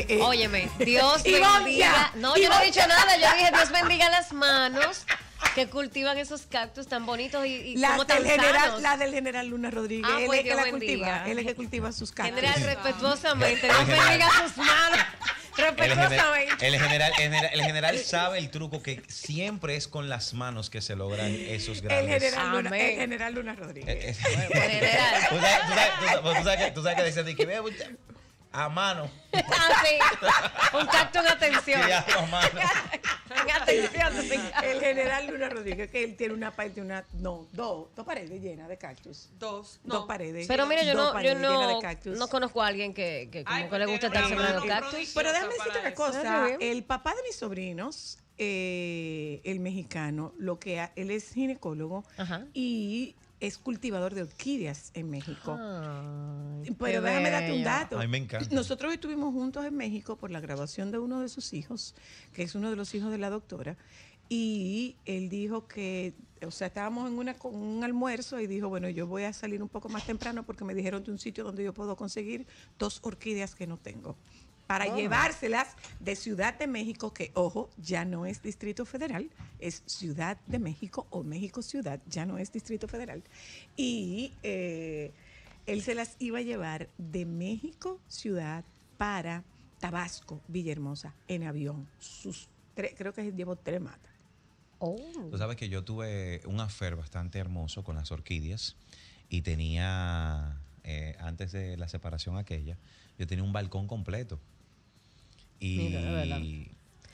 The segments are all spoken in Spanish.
eh, eh. Óyeme, Dios bendiga. No, yo no he dicho nada. Yo dije, Dios bendiga las manos que cultivan esos cactus tan bonitos y, y La como tan del, general, sanos. la del general Luna Rodríguez. Ah, él pues es que la cultiva. Él es que cultiva sus cactus. General, respetuosamente, Dios El general. bendiga sus manos. El, Respetuosamente. el general, el general- el general sabe el truco que siempre es con las manos que se logran esos El grandes. general, Luna, el general Luna Rodríguez. Eh, eh, general. Tú sabes, tú sabes- tú sabes- tú sabes que- tú que dicen de que "Ve, mucha- a mano. Ah, sí. Un cactus en atención. Sí, a mano. En atención. El general Luna Rodríguez, que él tiene una parte, una, no, dos, dos paredes llenas de cactus. Dos. Dos No. paredes. Pero mira, yo dos no, yo paredes llenas no, de cactus. no conozco a alguien que, que como Ay, que le pues guste tiene estar sembrando cactus. Pero déjame decirte una cosa. Bien. El papá de mis sobrinos, eh, el mexicano, lo que ha- él es ginecólogo Ajá. y es cultivador de orquídeas en México. Ay, Pero déjame darte un dato. Ay, me encanta. Nosotros estuvimos juntos en México por la graduación de uno de sus hijos, que es uno de los hijos de la doctora, y él dijo que, o sea, estábamos en una, con un almuerzo y dijo, bueno, yo voy a salir un poco más temprano porque me dijeron de un sitio donde yo puedo conseguir dos orquídeas que no tengo. Para llevárselas de Ciudad de México, que ojo, ya no es Distrito Federal, es Ciudad de México o México Ciudad, ya no es Distrito Federal. Y eh, él se las iba a llevar de México Ciudad para Tabasco, Villahermosa, en avión. Sus tres- creo que llevó tres matas. Oh. Tú sabes que yo tuve un affair bastante hermoso con las orquídeas y tenía, eh, antes de la separación aquella, yo tenía un balcón completo. Y. Mira.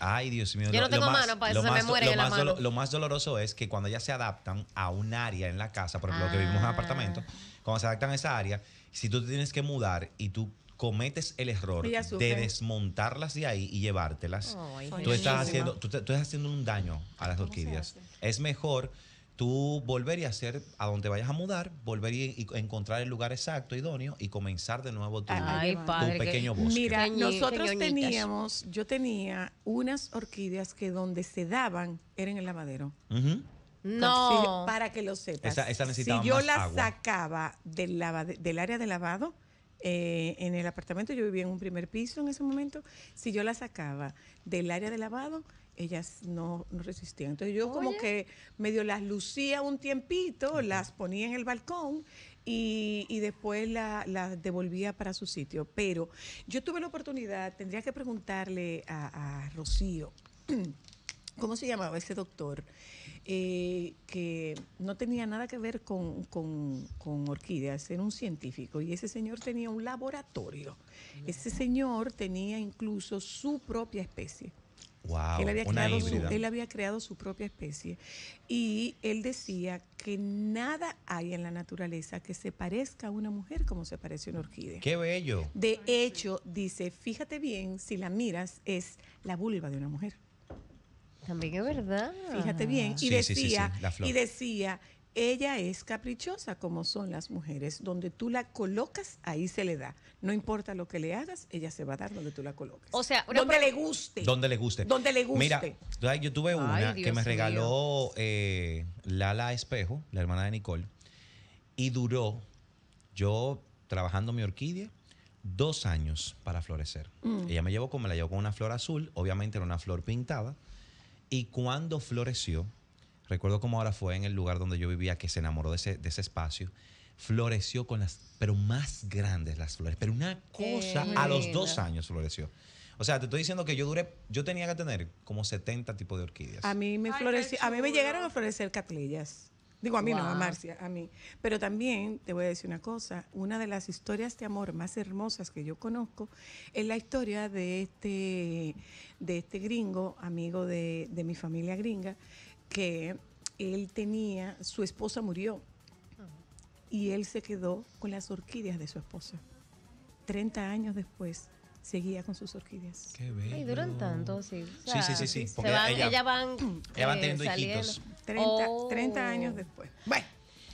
Ay, Dios mío. Yo no tengo mano, para eso lo se me lo en la mano. Lo más doloroso es que cuando ellas se adaptan a un área en la casa, por ejemplo, lo que vivimos en Ah. apartamento, cuando se adaptan a esa área, si tú te tienes que mudar y tú cometes el error de desmontarlas de ahí y llevártelas, tú estás haciendo, tú, te- tú estás haciendo un daño a las orquídeas. Es mejor tú volver y hacer a donde vayas a mudar, volver y, y encontrar el lugar exacto, idóneo y comenzar de nuevo tu, Ay, tu padre. tu qué- pequeño bosque. Mira, nosotros teníamos, yo tenía unas orquídeas que donde se daban era en el lavadero. No. Para que lo sepas. Esa- esa necesitaba si yo más la agua. sacaba del, lavade- del área de lavado, eh, en el apartamento, yo vivía en un primer piso en ese momento, si yo la sacaba del área de lavado, ellas no, no resistían. Entonces yo como que medio las lucía un tiempito, las ponía en el balcón y, y después la- las devolvía para su sitio. Pero yo tuve la oportunidad, tendría que preguntarle a, a Rocío, ¿cómo se llamaba ese doctor? Eh, que no tenía nada que ver con, con- con orquídeas, era un científico y ese señor tenía un laboratorio. Ese señor tenía incluso su propia especie. Wow, él, había una creado su, él había creado su propia especie y él decía que nada hay en la naturaleza que se parezca a una mujer como se parece a una orquídea. Qué bello. De hecho, dice, fíjate bien, si la miras, es la vulva de una mujer. También es verdad. Fíjate bien. Y Sí, sí, sí, sí, decía, la flor. y decía, ella es caprichosa como son las mujeres. Donde tú la colocas, ahí se le da. No importa lo que le hagas, ella se va a dar donde tú la coloques. O sea, donde le guste. Donde le guste. Donde le guste. Mira, yo tuve una Ay, que me regaló eh, Lala Espejo, la hermana de Nicole, y duró yo trabajando mi orquídea dos años para florecer. Mm. Ella me llevó con, me la llevó con una flor azul, obviamente era una flor pintada, y cuando floreció, recuerdo como ahora fue en el lugar donde yo vivía, que se enamoró de ese, de ese espacio, floreció con las, pero más grandes las flores, pero una cosa, a los dos años floreció. O sea, te estoy diciendo que yo duré, yo tenía que tener como 70 tipos de orquídeas. A mí me Ay, floreció, a mí me llegaron a florecer catlillas. Digo, a mí no, a. Marcia, a mí. Pero también te voy a decir una cosa, una de las historias de amor más hermosas que yo conozco es la historia de este, de este gringo, amigo de, de mi familia gringa, que él tenía, su esposa murió y él se quedó con las orquídeas de su esposa. 30 años después seguía con sus orquídeas. Qué bello. Ay, duran tanto, sí. O Sí, sea, sí, sí, sí, porque van- ella- ellas van, ellas van eh, teniendo saliendo. hijitos. 30, Oh, 30 años después. Bueno,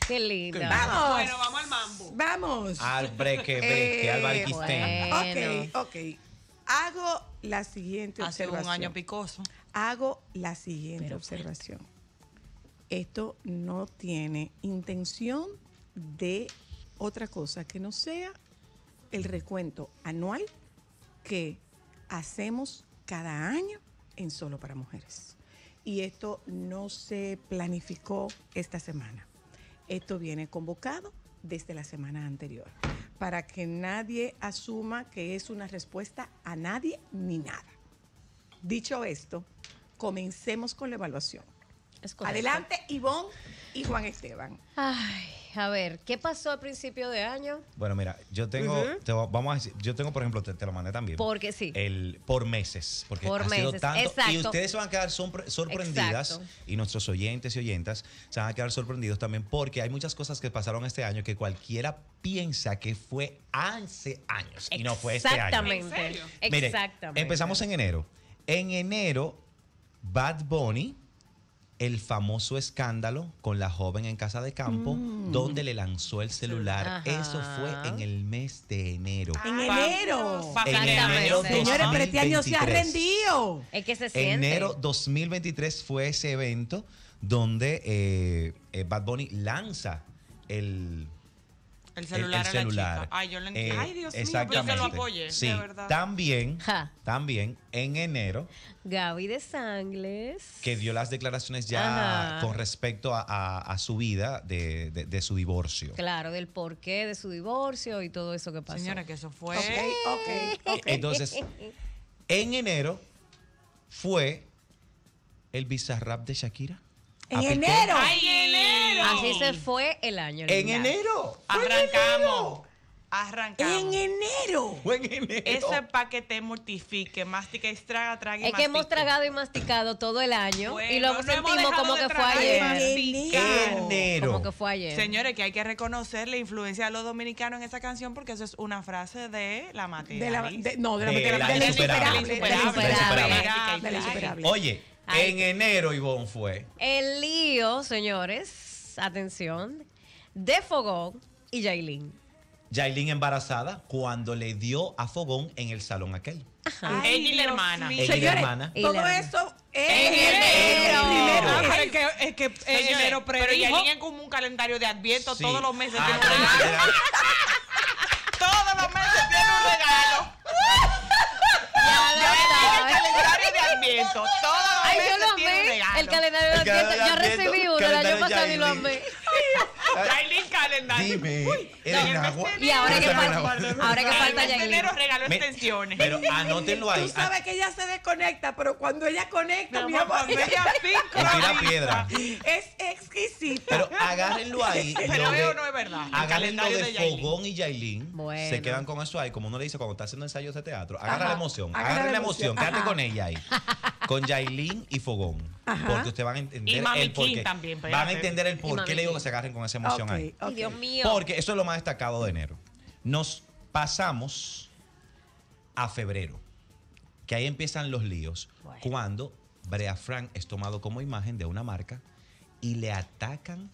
Qué linda. vamos. Bueno, vamos al mambo. Vamos. Al breque, breque, al Eh, barquistén. bueno. Ok, ok. Hago la siguiente Hace un observación. año picoso. Hago la siguiente observación. Esto no tiene intención de otra cosa que no sea el recuento anual que hacemos cada año en Solo para Mujeres. Y esto no se planificó esta semana. Esto viene convocado desde la semana anterior, para que nadie asuma que es una respuesta a nadie ni nada. Dicho esto, comencemos con la evaluación. Adelante, Ivonne y Juan Esteban. Ay, a ver, ¿qué pasó al principio de año? Bueno, mira, yo tengo, te vamos a decir, yo tengo, por ejemplo, te, te lo mandé también. Porque sí. El, por meses, porque Por ha sido meses, tanto. Y exacto. ustedes se van a quedar sorpre- sorprendidas, Exacto. y nuestros oyentes y oyentas se van a quedar sorprendidos también, porque hay muchas cosas que pasaron este año que cualquiera piensa que fue hace años, y no fue este año. Exactamente. Exactamente. empezamos en enero. En enero, Bad Bunny, el famoso escándalo con la joven en casa de campo, donde le lanzó el celular. Ajá. Eso fue en el mes de enero. En enero. En enero Señores, pero este año se ha 2023. rendido. Es que se siente. Enero 2023 fue ese evento donde eh, eh, Bad Bunny lanza el, El celular, el a la celular. chica. Ay, yo lo entiendo. Eh, Ay, Dios mío, yo se lo apoyé, Sí, de verdad. también, Ja. también en enero Gaby de Sangles. que dio las declaraciones ya Ajá. con respecto a, a- a su vida de, de- de su divorcio. Claro, del porqué de su divorcio y todo eso que pasó. Señora, que eso fue. Ok, ok, ok. Entonces, en enero fue el bizarrap de Shakira. En A Piqué. enero. ¡Ay, enero! Así se fue el año. En linda. enero. Fue en enero. Arrancamos. Arrancamos. En enero. Fue en enero. Ese paquete mortifique, mastica, extraga, traga y Es que hemos tragado y masticado todo el año y lo no hemos sentimos dejado como de que fue tragar y ayer. masticar. enero. Como que fue ayer. Señores, que hay que reconocer la influencia de los dominicanos en esa canción porque eso es una frase de la materia. De la, de- no, de la, De de la- la de la insuperable. insuperable. De la insuperable. De la insuperable. Oye, Ay. en enero, Ivonne, fue. El lío, señores, atención, de Fogón y Yailin. Yailin embarazada cuando le dio a Fogón en el salón aquel. Ella y la hermana. Ella y la hermana. Todo la- eso En en enero. Primero, Ah, es- pero es que, es que Señores, enero pero prehijo. hijo- es como un calendario de adviento. Sí. Todos los meses Ah, tiene un pero regalo. siquiera- Todos los meses tiene un regalo. Ya Ya el calendario de adviento. Todos los Ay, yo lo amé. El calendario de calendario Yo recibí uno el año pasado y lo amé. Calendario. Dime, Uy, ¿era no, en en agua? Y ahora que falta, ahora que falta Yailin. enero regalo Me- extensiones. Pero anótenlo ahí. Tú sabes que ella se desconecta, pero cuando ella conecta, mi amor, ella tira piedra. es exquisita. Pero agárrenlo ahí. Pero eso no es verdad. Agárrenlo de. Fogón y Yailin. Bueno. Se quedan con eso ahí. Como uno le dice cuando está haciendo ensayos de teatro. Agarra la emoción. Agarra la emoción. Quédate con ella ahí. Con Yailin y Fogón. Ajá. Porque ustedes van a entender el por King qué. también, Van a entender el Y por Mami qué le digo que se agarren con esa emoción ahí. Ay, Dios mío. Porque eso es lo más destacado de enero. Nos pasamos a febrero, que ahí empiezan los líos, Bueno. cuando Brea Frank es tomado como imagen de una marca y le atacan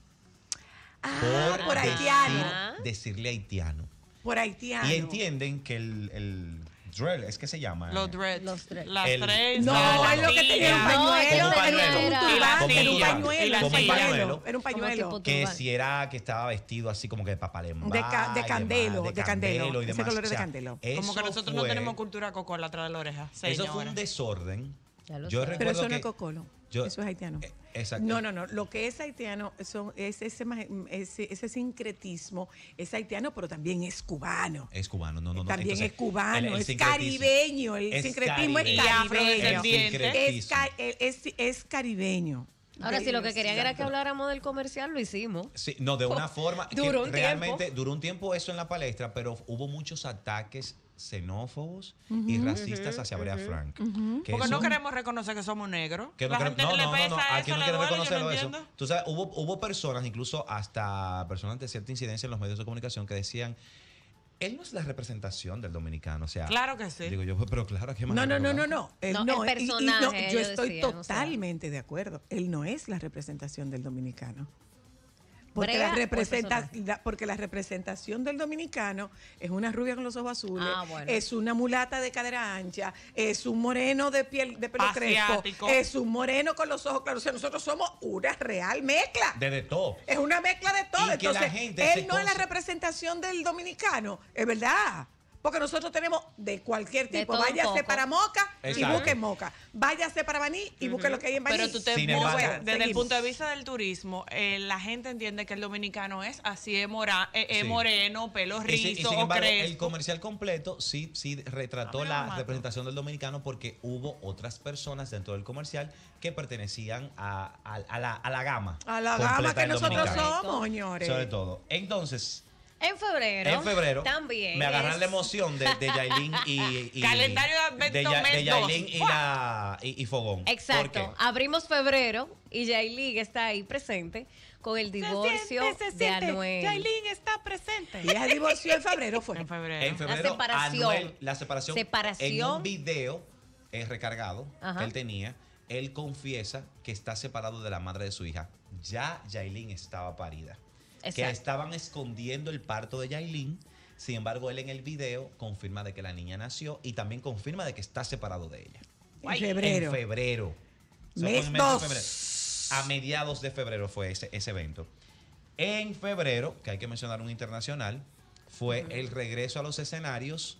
Ah, por, por decir- haitiano. decirle haitiano. Por haitiano. Y entienden que el, el drill, es que se llama. Los dreads. Los dreads. Las El- tres. No, es lo que tenía un. No, pañuelo. era un turbante, era un pañuelo. Era un pañuelo. Era un pañuelo. que si era que estaba vestido así como que de papalembá De ca- de candelo, demás, de candelo, y ese color de candelo. Como que nosotros no tenemos cultura cocola atrás de la oreja. Eso fue un desorden. Ya lo Yo sabes. Pero recuerdo eso no que es cocolo. yo- eso es haitiano. Eh, exacto. No, no, no. Lo que es haitiano son, es ese, ese, ese sincretismo. Es haitiano, pero también es cubano. Es cubano, no, no, no. También Entonces, es cubano, el- el es caribeño. El Es sincretismo es caribeño. Es, caribeño. Ahora, si lo que querían era que habláramos del comercial, lo hicimos. Sí, no, de una forma que Duró un realmente tiempo. duró un tiempo eso en la palestra, pero hubo muchos ataques xenófobos y racistas hacia Brea Frank. que Porque no eso- queremos reconocer que somos negros. que no la queremos- gente no, le no, no, no, pesa aquí no yo reconocerlo no eso. Tú sabes, hubo, hubo personas, incluso hasta personas de cierta incidencia en los medios de comunicación que decían, él no es la representación del dominicano. O sea, Claro que sí. digo yo, pero claro, ¿qué No, no, no, no, no. no. Él No, no, el y- y no, yo estoy decían, o sea. totalmente de acuerdo. Él no es la representación del dominicano. Porque la, el representa- la- porque la representación del dominicano es una rubia con los ojos azules, Ah, bueno. es una mulata de cadera ancha, es un moreno de piel de pelo Asiático. crespo, es un moreno con los ojos claros. O sea, nosotros somos una real mezcla. De, de todo. Es una mezcla de todo. Y que la Entonces, gente él no es la representación del dominicano, es verdad. Porque nosotros tenemos de cualquier tipo. Váyase poco. para Moca y busque Moca. Váyase para Baní y busque lo que hay en Baní. Pero tú te embargo- desde el punto de vista del turismo, eh, la gente entiende que el dominicano es así, es, mora- eh, Sí. moreno, pelo Y, si- y rizo sin o embargo, el comercial completo sí, sí retrató A mí me la mato. representación del dominicano porque hubo otras personas dentro del comercial que pertenecían a, a- a la, a la gama. A la gama que nosotros dominicano. somos, señores. Sobre todo. Entonces, En febrero. en febrero También. me agarran es- la emoción de, de Yailin y, y- Calendario de Advento de, Ya- de Yailin y, la, y, y Fogón. Exacto. ¿Por qué? Abrimos febrero y Yailin está ahí presente con el divorcio de Anuel. Yailin está presente. Y ella divorció en febrero, fue. En febrero. En febrero, separación. Anuel, la separación. Separación. En un video eh, recargado Ajá. que él tenía, él confiesa que está separado de la madre de su hija. Ya Yailin estaba parida. Que estaban escondiendo el parto de Yailin. Sin embargo, él en el video confirma de que la niña nació y también confirma de que está separado de ella. En febrero. En febrero. O sea, fue Mes en el mes de dos. febrero. A mediados de febrero fue ese, ese evento. En febrero, que hay que mencionar un internacional, fue el regreso a los escenarios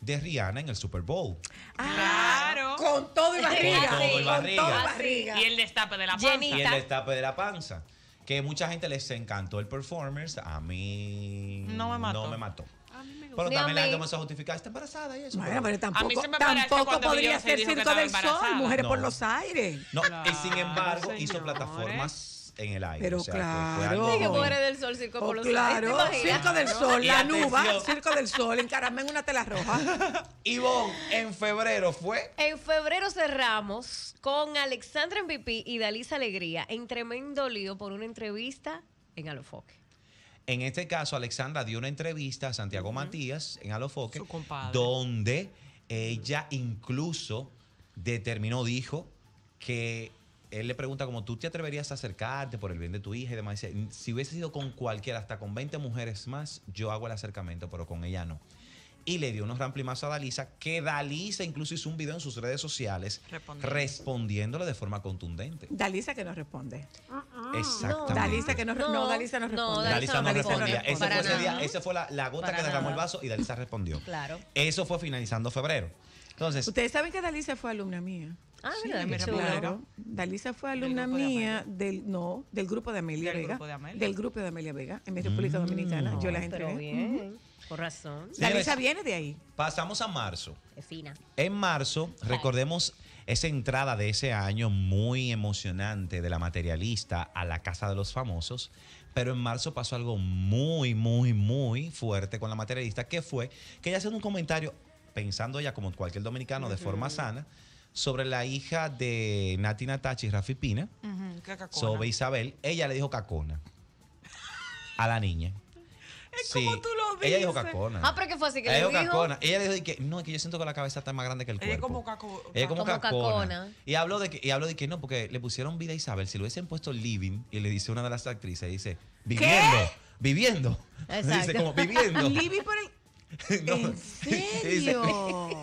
de Rihanna en el Super Bowl. Claro. Con todo y barriga. Con todo y Con barriga. todo y Ah, barriga. Y el destape de la panza. Jenny. Y el destape de la panza. Que mucha gente les encantó el performance. A mí No me mató. No me mató. A mí me gusta. Pero también la gente comenzó a justificar, está embarazada y eso. Bueno, pero A mí tampoco, se me tampoco podría ser Circo del Sol, embarazada. mujeres por los aires. No, y sin embargo hizo plataformas en el aire. Pero o sea, que fue claro. algo del Sol, Circo Oh, por los claro. Circo del Sol, la nuba, Circo del Sol, encaramé en una tela roja. Ivonne, en febrero fue. En febrero cerramos con Alexandra MVP y Dalisa Alegría en tremendo lío por una entrevista en Alofoque. En este caso, Alexandra dio una entrevista a Santiago Matías en Alofoque, Su compadre. donde ella incluso determinó, dijo que él le pregunta como tú te atreverías a acercarte por el bien de tu hija y demás. Dice, si hubiese sido con cualquiera, hasta con 20 mujeres más, yo hago el acercamiento, pero con ella no. Y le dio unos ramplimazos a Dalisa, que Dalisa incluso hizo un video en sus redes sociales Respondiendo. respondiéndole de forma contundente. Dalisa que nos responde. Exactamente. Dalisa que no, no, No, Dalisa no no, responde. Dalisa no Dalisa no respondía. responde. Ese fue, ese nada. día- esa fue la, la gota Para que derramó el vaso y Dalisa respondió. Claro. Eso fue finalizando febrero. Entonces, Ustedes saben que Dalisa fue alumna mía. Ah, Sí, mira. Claro. Dalisa fue alumna de mía del no, del grupo de Amelia Del Vega. grupo de Amelia. Del grupo de Amelia Vega en mi República Dominicana. Yo las Ay, entrené. Pero bien, por razón. Dalisa viene de ahí. pasamos a marzo. Es fina. En marzo, recordemos esa entrada de ese año muy emocionante de la materialista a la Casa de los Famosos. Pero en marzo pasó algo muy, muy, muy fuerte con la materialista, que fue que ella hacía un comentario, pensando ella como cualquier dominicano de forma sana, sobre la hija de Nati Natachi, Rafi Pina, Ujú, qué cacona. sobre Isabel. Ella le dijo cacona a la niña. Es como tú lo Ella dijo dices. cacona. Ah, pero ¿qué fue así que Ella le dijo dijo? cacona. Ella dijo de que no, es que yo siento que la cabeza está más grande que el Ella cuerpo. como caco- Ella es como, Como cacona. cacona. Y habló de que y habló de que no, porque le pusieron vida a Isabel. Si lo hubiesen puesto living y le dice una de las actrices, dice viviendo, viviendo. Exacto. Dice como viviendo. Libby por el.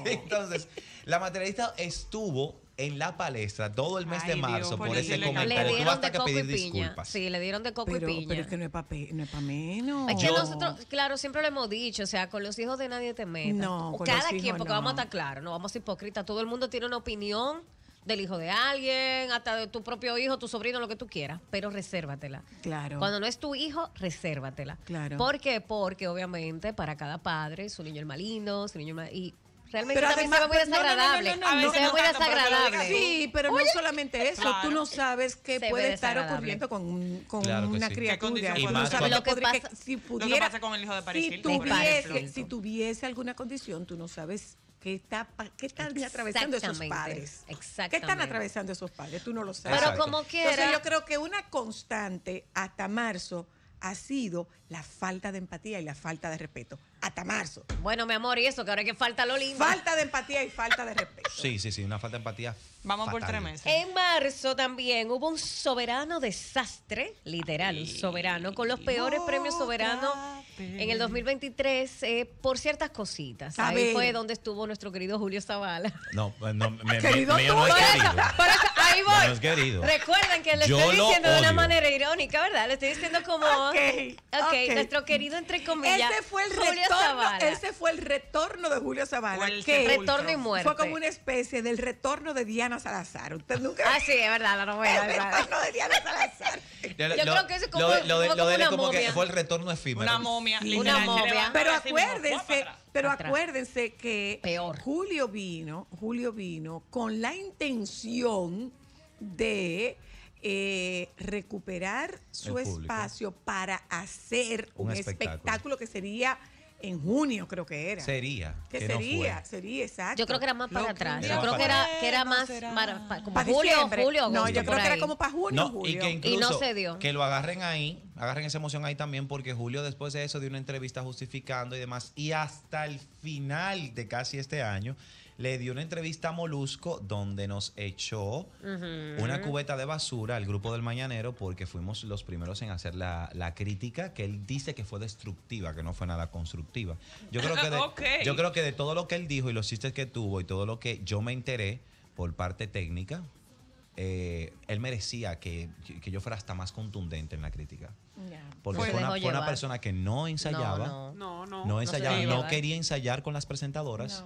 Entonces, la materialista estuvo en la palestra todo el mes Ay, de Dios, marzo por por ese comentario. Dieron hasta que pedir disculpas. Sí, le dieron de coco Pero, y piña. pero es que no es para no es pa menos. Es que Yo- nosotros, claro, siempre lo hemos dicho, o sea, con los hijos de nadie te metas. No, con Cada los quien, hijos porque no. vamos a estar claros, no vamos a ser hipócritas. Todo el mundo tiene una opinión del hijo de alguien, hasta de tu propio hijo, tu sobrino, lo que tú quieras, pero resérvatela. Claro. Cuando no es tu hijo, resérvatela. Claro. ¿Por qué? Porque obviamente para cada padre, su niño el más lindo, su niño más... Y realmente Pero también además- se ve muy desagradable. no, no, no. se ve muy que desagradable. Sí, pero no solamente eso. Claro. Tú no sabes qué Se puede estar ocurriendo con, con Claro que una sí. criatura. ¿Qué condición Tú puede no ser? sabes Lo que que podría- pasa- si Lo que pudiera, pasa con el hijo de Paris si tuviese, si tuviese alguna condición, tú no sabes qué, está, pa- qué están atravesando esos Exactamente, padres. ¿Qué exactamente. están atravesando esos padres? Tú no lo sabes. Pero como Entonces quiera... yo creo que una constante hasta marzo ha sido la falta de empatía y la falta de respeto. Hasta marzo. Bueno, mi amor, y eso, que ahora hay que falta lo lindo. Falta de empatía y falta de respeto. Sí, sí, sí, una falta de empatía. Vamos por tres meses. En marzo también hubo un soberano desastre, literal, un soberano, con los peores premios soberanos en el 2023 eh, por ciertas cositas. A Ahí ver. fue donde estuvo nuestro querido Julio Zavala. No, no, me, Querido me- mío no tú, es Por eso, querido. por eso, ahí Mío no es voy. querido. Recuerden que le Yo estoy diciendo de una manera irónica. ¿verdad? Le estoy diciendo como. Ok, ok, nuestro querido, entre comillas. Ese fue el Julio retorno, Zavala. ese fue el retorno de Julio Zavala. Que. Retorno y muerte. fue como una especie del retorno de Diana Salazar. Usted nunca Ah, sí, es verdad, la novela. el ¿verdad? retorno de Diana Salazar. Yo creo que eso es como- lo, de- lo de- como lo de él es como que fue el retorno efímero. Una momia. Sí. Una momia. Pero así mismo, ¡guau, acuérdense, pero Atrás. acuérdense que Peor. Julio vino, Julio vino con la intención de eh, recuperar su espacio para hacer un, Un espectáculo. espectáculo. que sería en junio, creo que era. Sería. que que no sería, fue. sería exacto. Yo creo que era más para atrás. Yo creo que era, que era más para- para- como Para julio, diciembre. julio, No, yo creo que era como para junio, No, y julio. que incluso Y no se dio. que lo agarren ahí, agarren esa emoción ahí también, porque Julio después de eso dio una entrevista justificando y demás, y hasta el final de casi este año le dio una entrevista a Molusco donde nos echó una cubeta de basura al grupo del Mañanero porque fuimos los primeros en hacer la, la crítica que él dice que fue destructiva, que no fue nada constructiva. Yo creo que de, yo creo que de todo lo que él dijo y los chistes que tuvo y todo lo que yo me enteré por parte técnica, eh, él merecía que, que yo fuera hasta más contundente en la crítica. Porque No fue, una, fue una persona que no ensayaba, No, no, no. No, ensayaba, no, quería ensayar con las presentadoras.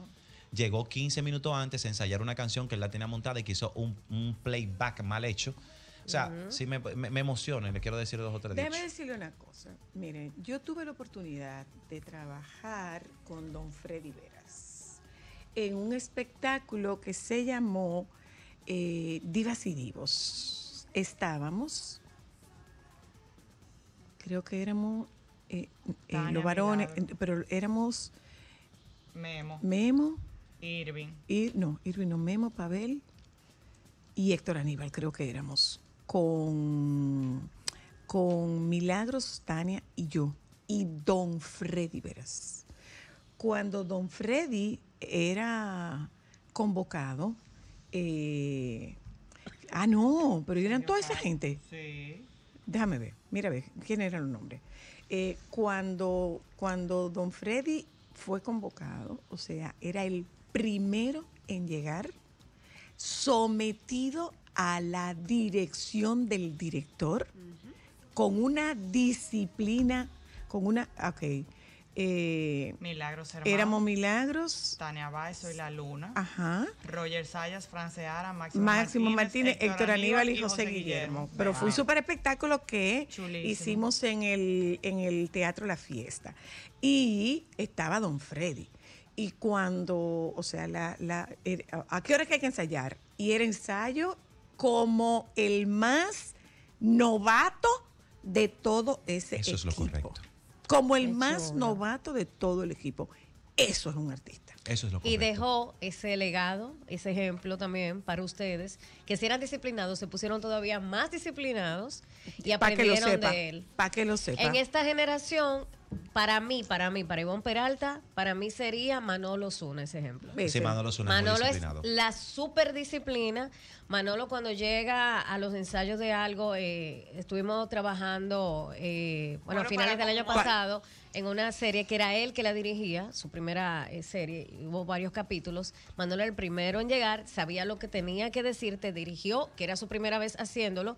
Llegó 15 minutos antes a ensayar una canción que él la tenía montada y que hizo un, un playback mal hecho. O sea, sí me, me, me emociona y le quiero decir dos o tres Déjeme decirle una cosa. Miren, yo tuve la oportunidad de trabajar con don Freddy Veras en un espectáculo que se llamó eh, Divas y Divos. Estábamos, creo que éramos eh, eh, los varones, eh, pero éramos Memo, Memo, Irving. Ir, no, Irving, no, Memo, Pavel y Héctor Aníbal, creo que éramos, con, con Milagros, Tania y yo, y Don Freddy Veras. Cuando Don Freddy era convocado, eh, ah, no, pero eran toda esa gente. Sí. Déjame ver, mira, ver, ¿quién eran los nombres? Eh, cuando, cuando don Freddy fue convocado, o sea, era el primero en llegar, sometido a la dirección del director, con una disciplina, con una, ok, eh, Milagros Hermanos. éramos milagros, Tania Báez, Soy la Luna. ajá, Roger Sayas, Franceara, Máximo, Máximo Martínez, Héctor Aníbal y José Guillermo. Pero fue un Wow. súper espectáculo que Chulísimo. hicimos en el, en el Teatro La Fiesta. Y estaba Don Freddy. Y cuando, o sea, la, la, er- ¿a qué hora es que hay que ensayar? Y era ensayo como el más novato de todo ese Eso es lo equipo. correcto. Como el más novato de todo el equipo. Eso es un artista. Eso es lo Y correcto. dejó ese legado, ese ejemplo también para ustedes, que si eran disciplinados, se pusieron todavía más disciplinados y Para que lo aprendieron sepa. de él. Para que lo sepa. En esta generación, para mí, para mí, para Ivonne Peralta, para mí sería Manolo Zuna ese ejemplo. Sí, Manolo Zuna es muy es la super disciplina. Manolo cuando llega a los ensayos de algo, eh, estuvimos trabajando, eh, bueno, a finales del año como- pasado, en una serie que era él que la dirigía, su primera eh, serie, hubo varios capítulos. Manolo era el primero en llegar, sabía lo que tenía que decirte, dirigió, que era su primera vez haciéndolo.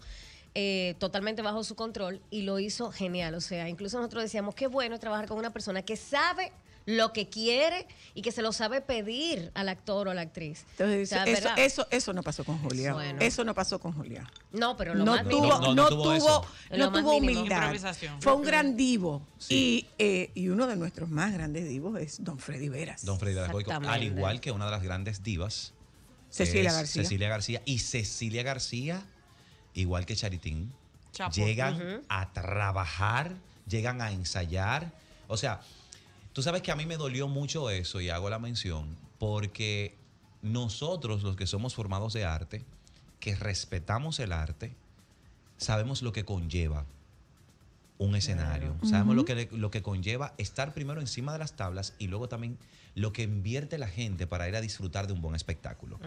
Eh, totalmente bajo su control y lo hizo genial. O sea, incluso nosotros decíamos qué bueno trabajar con una persona que sabe lo que quiere y que se lo sabe pedir al actor o a la actriz. Entonces, O sea, eso, eso, eso no pasó con Julia. Bueno. Eso no pasó con Julia. No, pero lo No más tuvo, mínimo. No, no no, tuvo eso. no tuvo humildad. Improvisación. Fue un gran divo. Sí. Y, eh, y uno de nuestros más grandes divos es Don Freddy Veras. Don Freddy Goico, al igual que una de las grandes divas, Cecilia García. Cecilia García. Y Cecilia García, igual que Charitín, Chapo. llegan a trabajar, llegan a ensayar. O sea, tú sabes que a mí me dolió mucho eso y hago la mención porque nosotros, los que somos formados de arte, que respetamos el arte, sabemos lo que conlleva un escenario. Sabemos lo, que, lo que conlleva estar primero encima de las tablas y luego también lo que invierte la gente para ir a disfrutar de un buen espectáculo.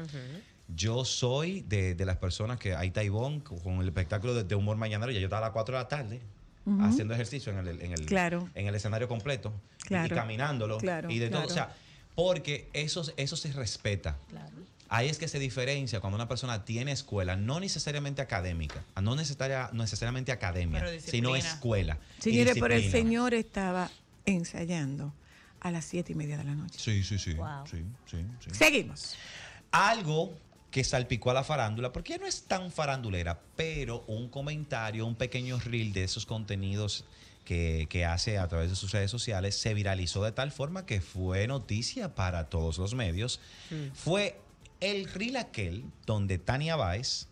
Yo soy de, de las personas que está Ivonne con el espectáculo de, de humor mañanero. Ya yo estaba a las 4 de la tarde haciendo ejercicio en el, en el, Claro. en el escenario completo y- Claro. y, caminándolo. Claro, y de todo. claro. O sea, porque eso, eso se respeta. Claro. Ahí es que se diferencia cuando una persona tiene escuela, no necesariamente académica, no necesaria- necesariamente academia, sino escuela. Señores, pero el señor estaba ensayando a las siete y media de la noche. Sí, sí, sí. Wow. sí, sí, sí. Seguimos. Algo que salpicó a la farándula, porque no es tan farandulera, pero un comentario, un pequeño reel de esos contenidos que, que hace a través de sus redes sociales se viralizó de tal forma que fue noticia para todos los medios. Fue el reel aquel donde Tania Báez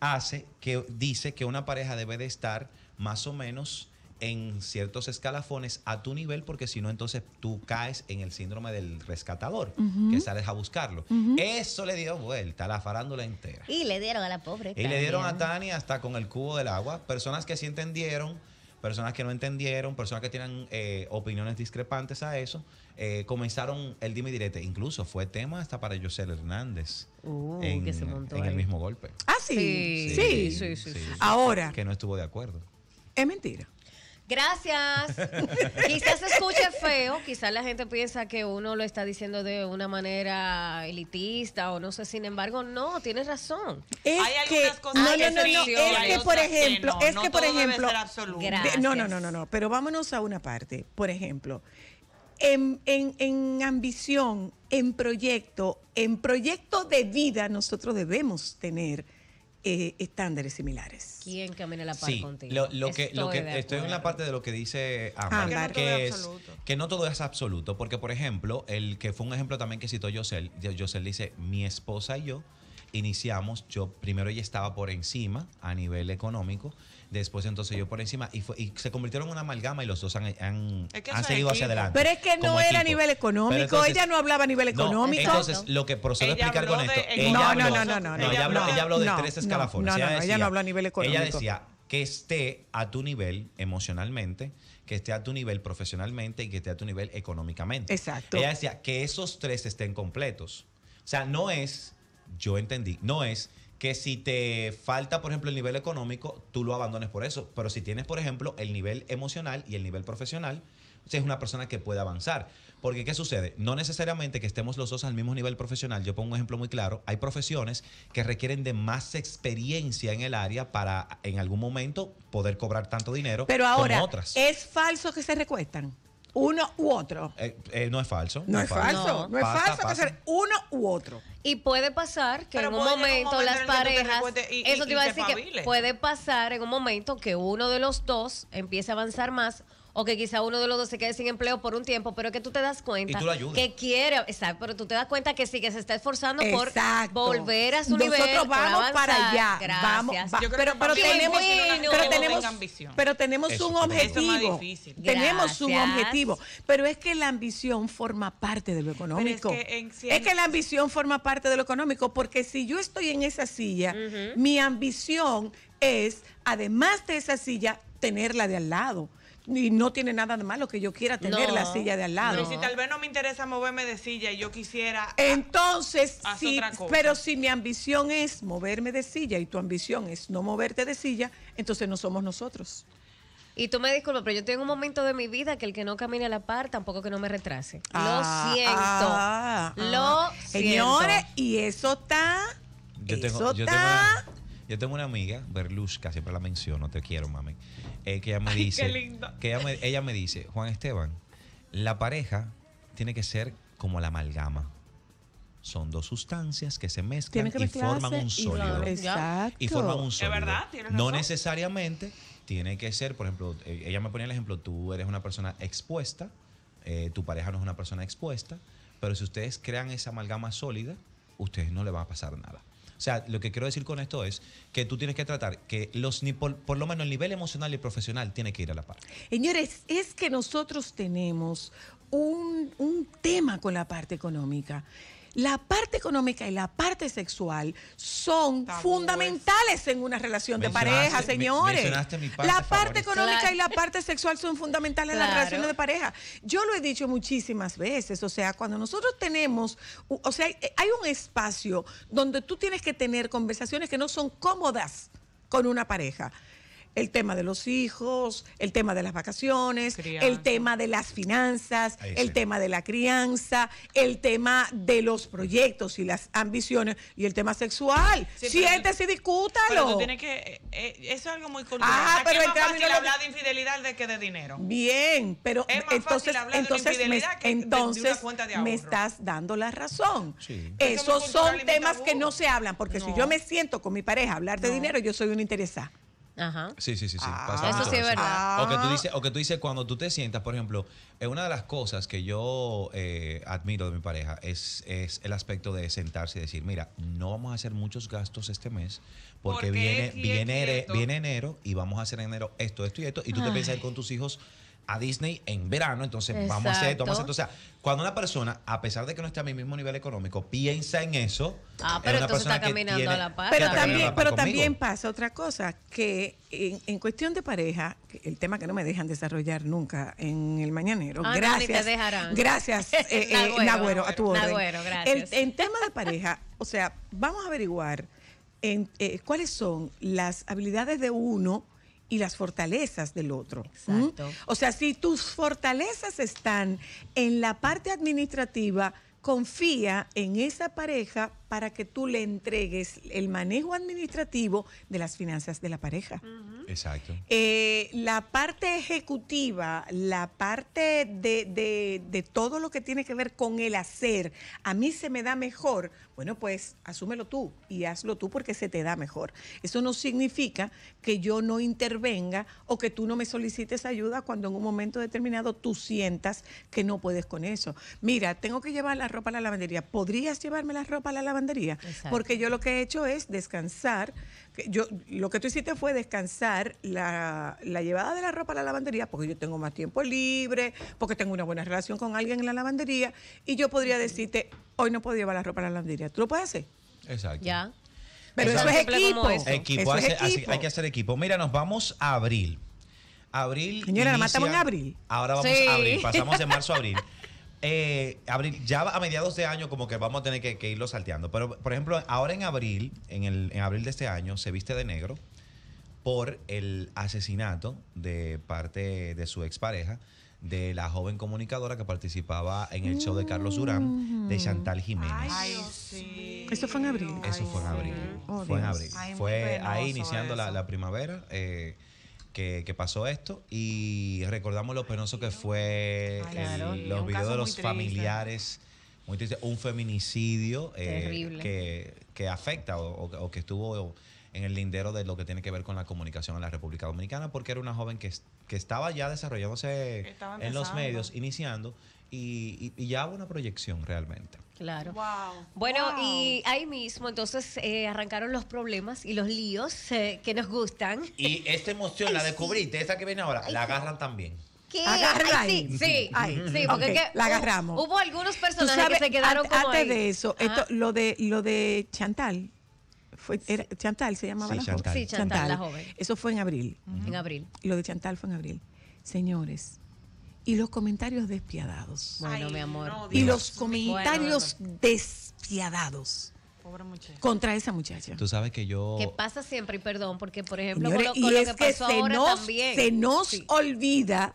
hace que dice que una pareja debe de estar más o menos en ciertos escalafones a tu nivel porque si no entonces tú caes en el síndrome del rescatador que sales a buscarlo eso le dio vuelta a la farándula entera Y le dieron a la pobre. y le dieron a Tania. Hasta con el cubo del agua personas que sí entendieron personas que no entendieron personas que tienen eh, opiniones discrepantes a eso eh, comenzaron el dime y direte incluso fue tema hasta para Yosel Hernández Uh, en, que se montó en el mismo golpe Ah, sí. Sí, Sí. sí, sí, sí. Ahora, que no estuvo de acuerdo es mentira. Gracias. quizás se escuche feo, quizás la gente piensa que uno lo está diciendo de una manera elitista o no sé, sin embargo, no, tienes razón. Es Hay que, algunas cosas no, que no, no, no, es que por que ejemplo, no. es No que por todo debe ejemplo, de- no, no, no, no, no, pero vámonos a una parte. Por ejemplo, en, en- en ambición, en proyecto, en proyecto de vida, nosotros debemos tener eh, estándares similares. ¿Quién camina la par Sí, contigo? lo, lo que, lo Estoy que de estoy en la parte de lo que dice que, no todo es absoluto. que no todo es absoluto, porque por ejemplo, el que fue un ejemplo también que citó Yosel, Yosel dice, mi esposa y yo iniciamos, yo primero ella estaba por encima a nivel económico, después entonces yo por encima y, fue, y se convirtieron en una amalgama y los dos han, han, Es que han seguido hacia adelante. Pero es que no era a nivel económico, entonces- ella no hablaba a nivel no, económico. entonces, lo que procedo a explicar con esto. de- ella No, habló- no, no, no, no, ella, habló, no, ella habló de no, tres escalafones. no, no, no, ella no habló a nivel económico. Ella decía que esté a tu nivel emocionalmente, que esté a tu nivel profesionalmente y que esté a tu nivel económicamente. Exacto. Ella decía que esos tres estén completos. O sea, no es, yo entendí, no es que si te falta, por ejemplo, el nivel económico, tú lo abandones por eso. Pero si tienes, por ejemplo, el nivel emocional y el nivel profesional, es una persona que puede avanzar. Porque, ¿qué sucede? No necesariamente que estemos los dos al mismo nivel profesional. Yo pongo un ejemplo muy claro. Hay profesiones que requieren de más experiencia en el área para, en algún momento, poder cobrar tanto dinero Pero ahora, como otras. ¿es falso que se recuestan? Uno u otro. Eh, eh, no es falso. No es falso, no, es Pasa, falso pasa. que se uno u otro. Y puede pasar que Pero en un momento momento las te parejas, recuerdes y- y- eso te iba a decir que puede pasar en un momento que uno de los dos empiece a avanzar más o que quizá uno de los dos se quede sin empleo por un tiempo, pero que tú te das cuenta que quiere, exacto, pero tú te das cuenta que sí, que se está esforzando Exacto. por volver a su Nosotros nivel. por vamos para allá. Gracias. Vamos, va- pero, tenemos, bueno pero tenemos, pero tenemos Eso, un pero- Eso es más objetivo. Tenemos un objetivo. Pero es que la ambición forma parte de lo económico. que en cien- es que la ambición forma parte de lo económico, porque si yo estoy en esa silla, mi ambición es, además de esa silla, tenerla de al lado. Y no tiene nada de malo que yo quiera tener No. la silla de al lado. Pero si tal vez no me interesa moverme de silla y yo quisiera. Entonces, sí, otra cosa. pero si mi ambición es moverme de silla y tu ambición es no moverte de silla, entonces no somos nosotros. Y tú me disculpas, pero yo tengo un momento de mi vida que el que no camine a la par tampoco que no me retrase. Ah, lo siento. ah, lo ah. siento. Señores, y eso está. Yo tengo, eso yo, tengo está. una, yo tengo una amiga, Berlusca, siempre la menciono, te quiero, mami. eh, que ella me Ay, qué dice, linda. que ella me, ella me dice, Juan Esteban, la pareja tiene que ser como la amalgama. Son dos sustancias que se mezclan que y forman un y- sólido. Exacto. y forman un sólido. verdad, tienes No necesariamente tiene que ser, por ejemplo, eh, ella me ponía el ejemplo, tú eres una persona expuesta, eh, tu pareja no es una persona expuesta, pero si ustedes crean esa amalgama sólida, ustedes no le va a pasar nada. O sea, lo que quiero decir con esto es que tú tienes que tratar que los por, por lo menos el nivel emocional y profesional tiene que ir a la par. Señores, es que nosotros tenemos un, un tema con la parte económica. La parte económica y la parte sexual son Tabúes. fundamentales en una relación de pareja, señores. mencionaste mi parte la parte favorita. económica Claro. y la parte sexual son fundamentales en las relaciones de pareja. Yo lo he dicho muchísimas veces, o sea, cuando nosotros tenemos, o sea, hay un espacio donde tú tienes que tener conversaciones que no son cómodas con una pareja. El tema de los hijos, el tema de las vacaciones, Crianza. el tema de las finanzas, Ahí el sí. tema de la crianza, el tema de los proyectos y las ambiciones y el tema sexual. Sí, pero- Siéntese y discútalo. Pero tú tienes que. eh, eh, eso es algo muy cultural. Ah, pero es más fácil hablar de infidelidad de que de dinero. Bien, pero Es más fácil entonces, hablar de entonces, me, infidelidad que de- de una entonces cuenta de me estás dando la razón. Sí. Esos son temas que no se hablan, porque si yo me siento con mi pareja a hablar de No. dinero, yo soy una interesada. Ajá. Sí, sí, sí, sí. Ah. pasa Eso sí es verdad. O que tú dices, o que tú dices cuando tú te sientas, por ejemplo, eh, una de las cosas que yo eh, admiro de mi pareja es, es el aspecto de sentarse y decir, mira, no vamos a hacer muchos gastos este mes porque, Porque viene, viene, esto. viene enero y vamos a hacer en enero esto, esto y esto, y tú te piensas ir con tus hijos a Disney en verano, entonces vamos a hacer esto, vamos a hacer esto. O sea, cuando una persona, a pesar de que no esté a mi mismo nivel económico, piensa en eso, Ah, es pero una entonces persona está que caminando tiene- a la par. Pero también, pero conmigo. también pasa otra cosa, que en, en cuestión de pareja, que el tema que no me dejan desarrollar nunca en el mañanero, Ah, no, ni gracias, dejarán. gracias, eh, eh, Nagüero, Nagüero, a tu orden. Nagüero, gracias. El- en tema de pareja, o sea, vamos a averiguar en, eh, cuáles son las habilidades de uno y las fortalezas del otro. Exacto. O sea, si tus fortalezas están en la parte administrativa, confía en esa pareja para que tú le entregues el manejo administrativo de las finanzas de la pareja. Exacto. Eh, la parte ejecutiva, la parte de, de- de todo lo que tiene que ver con el hacer, a mí se me da mejor. Bueno, pues asúmelo tú y hazlo tú porque se te da mejor. Eso no significa que yo no intervenga o que tú no me solicites ayuda cuando en un momento determinado tú sientas que no puedes con eso. Mira, tengo que llevar la ropa a la lavandería. ¿Podrías llevarme la ropa a la lavandería? Exacto. Porque yo lo que he hecho es descansar. Yo, lo que tú hiciste fue descansar la, la llevada de la ropa a la lavandería porque yo tengo más tiempo libre, porque tengo una buena relación con alguien en la lavandería y yo podría decirte, hoy no puedo llevar la ropa a la lavandería. ¿Tú lo puedes hacer? Exacto. Ya. Pero Es eso es equipo. eso. Equipo, Eso es así- equipo. hay que hacer equipo. Mira, nos vamos a abril. Abril. Señora, nada más inicia- estamos en abril. Ahora vamos Sí. a abril. Pasamos de marzo a abril. Eh, abril, ya a mediados de año como que vamos a tener que, que irlo salteando. Pero, por ejemplo, ahora en abril, en, el, en abril de este año, se viste de negro por el asesinato de parte de su expareja, de la joven comunicadora que participaba en el show de Carlos Durán, de Chantal Jiménez. Ay, sí. Eso fue en abril. Eso fue en abril. Oh, fue en abril. Ay, fue ahí iniciando la, primavera eh, que, que pasó esto y recordamos lo penoso que fue Ay, el- claro. los videos de los triste. familiares. Muy triste. Un feminicidio eh, que, que afecta o, o- o que estuvo en el lindero de lo que tiene que ver con la comunicación en la República Dominicana, porque era una joven que, que estaba ya desarrollándose Estaba en los medios, iniciando, y, y- y ya una proyección realmente. Claro. Wow. Bueno, wow. y ahí mismo entonces eh, arrancaron los problemas y los líos eh, que nos gustan. Y esta emoción la descubriste, esta que viene ahora, la agarran también. ¿Qué? Agarra Ay, ahí. sí, sí, Ay, sí, porque ok, es que la agarramos. Hubo, algunos personajes sabes, que se quedaron an- como antes ahí. de eso, Ajá. esto, lo de lo de Chantal, fue, era, Chantal se llamaba Sí, la Chantal. joven. Sí, Chantal, la joven. Eso fue en abril. en abril. Lo de Chantal fue en abril. Señores, y los comentarios despiadados. Bueno, Ay, mi amor. no, y los comentarios despiadados Pobre muchacha. contra esa muchacha. Tú sabes que yo... Que pasa siempre, y perdón, porque por ejemplo, Señores, con lo, con y lo es que que, pasó se, ahora nos, también. se nos Sí. olvida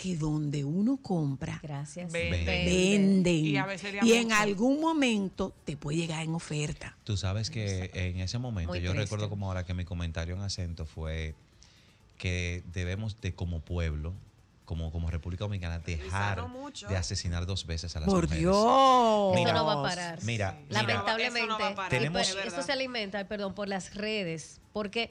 que donde uno compra, Gracias. Vende. venden. Y a veces sería Y en algún momento te puede llegar en oferta. Tú sabes que en ese momento, Muy yo triste. recuerdo como ahora que mi comentario en acento fue que debemos de como pueblo, como, como República Dominicana, dejar de asesinar dos veces a las Por mujeres. Dios. Eso no va a parar. Mira, Sí. mira, Lamentablemente, Eso no va a parar, y Tenemos- eso se alimenta, perdón, por las redes, porque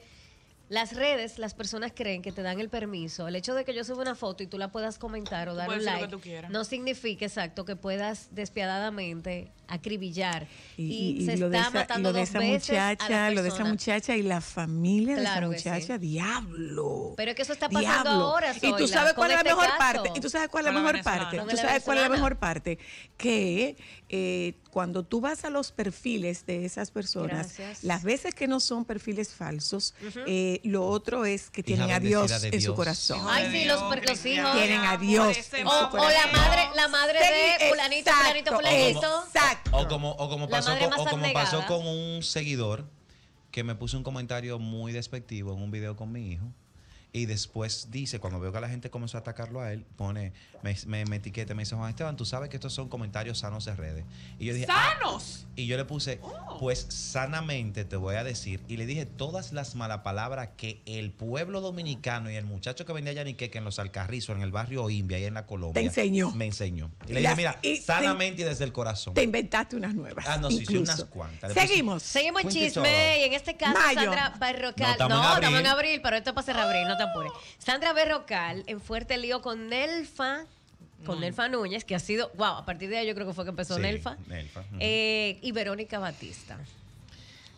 las redes, las personas creen que te dan el permiso. El hecho de que yo suba una foto y tú la puedas comentar o Tú dar un like, que tú quieras. no significa exacto que puedas despiadadamente acribillar. Y, Y, y se lo de está esa, matando lo de dos esa veces a la muchacha, lo de esa muchacha y la familia Claro de esa sí. muchacha, diablo. Pero es que eso está pasando ahora, Y tú sabes cuál es la este mejor caso. parte. Y tú sabes cuál es la mejor parte. venezolana. Tú sabes cuál es la mejor parte. Que eh, cuando tú vas a los perfiles de esas personas, Gracias. las veces que no son perfiles falsos, eh, lo otro es que tienen a Dios en su corazón. Ay, sí, los- porque los cristiana, hijos- Tienen a Dios en O, su o corazón. la madre, la madre de fulanito, fulanito, Exacto, fulanito. Exacto. O como, o como pasó, con, o como pasó con un seguidor que me puso un comentario muy despectivo en un video con mi hijo. Y después dice, cuando veo que la gente comenzó a atacarlo a él, pone, me, me, me etiqueta, me dice, Juan Esteban, tú sabes que estos son comentarios sanos de redes. Y yo dije, "Ah". ¡Sanos! y yo le puse, pues sanamente te voy a decir, y le dije todas las malas palabras que el pueblo dominicano y el muchacho que vendía Yaniqueque en los Alcarrizos, en el barrio Oimbia, ahí en la Colombia. Te enseñó. Me enseñó. Y le Las- dije, mira, y- sanamente y desde el corazón. Te inventaste unas nuevas. Ah, no, sí, unas cuantas. Le puse- Seguimos. Seguimos chisme y en este caso Mayo. Sandra Berrocal. No, estamos No, en abril. estamos en abril, pero esto es para ser abril, no te apures. Sandra Berrocal en fuerte lío con Nelfa, con Mm. Nelfa Núñez, que ha sido, wow, a partir de ahí yo creo que fue que empezó Sí, Nelfa. Eh, y Verónica Batista.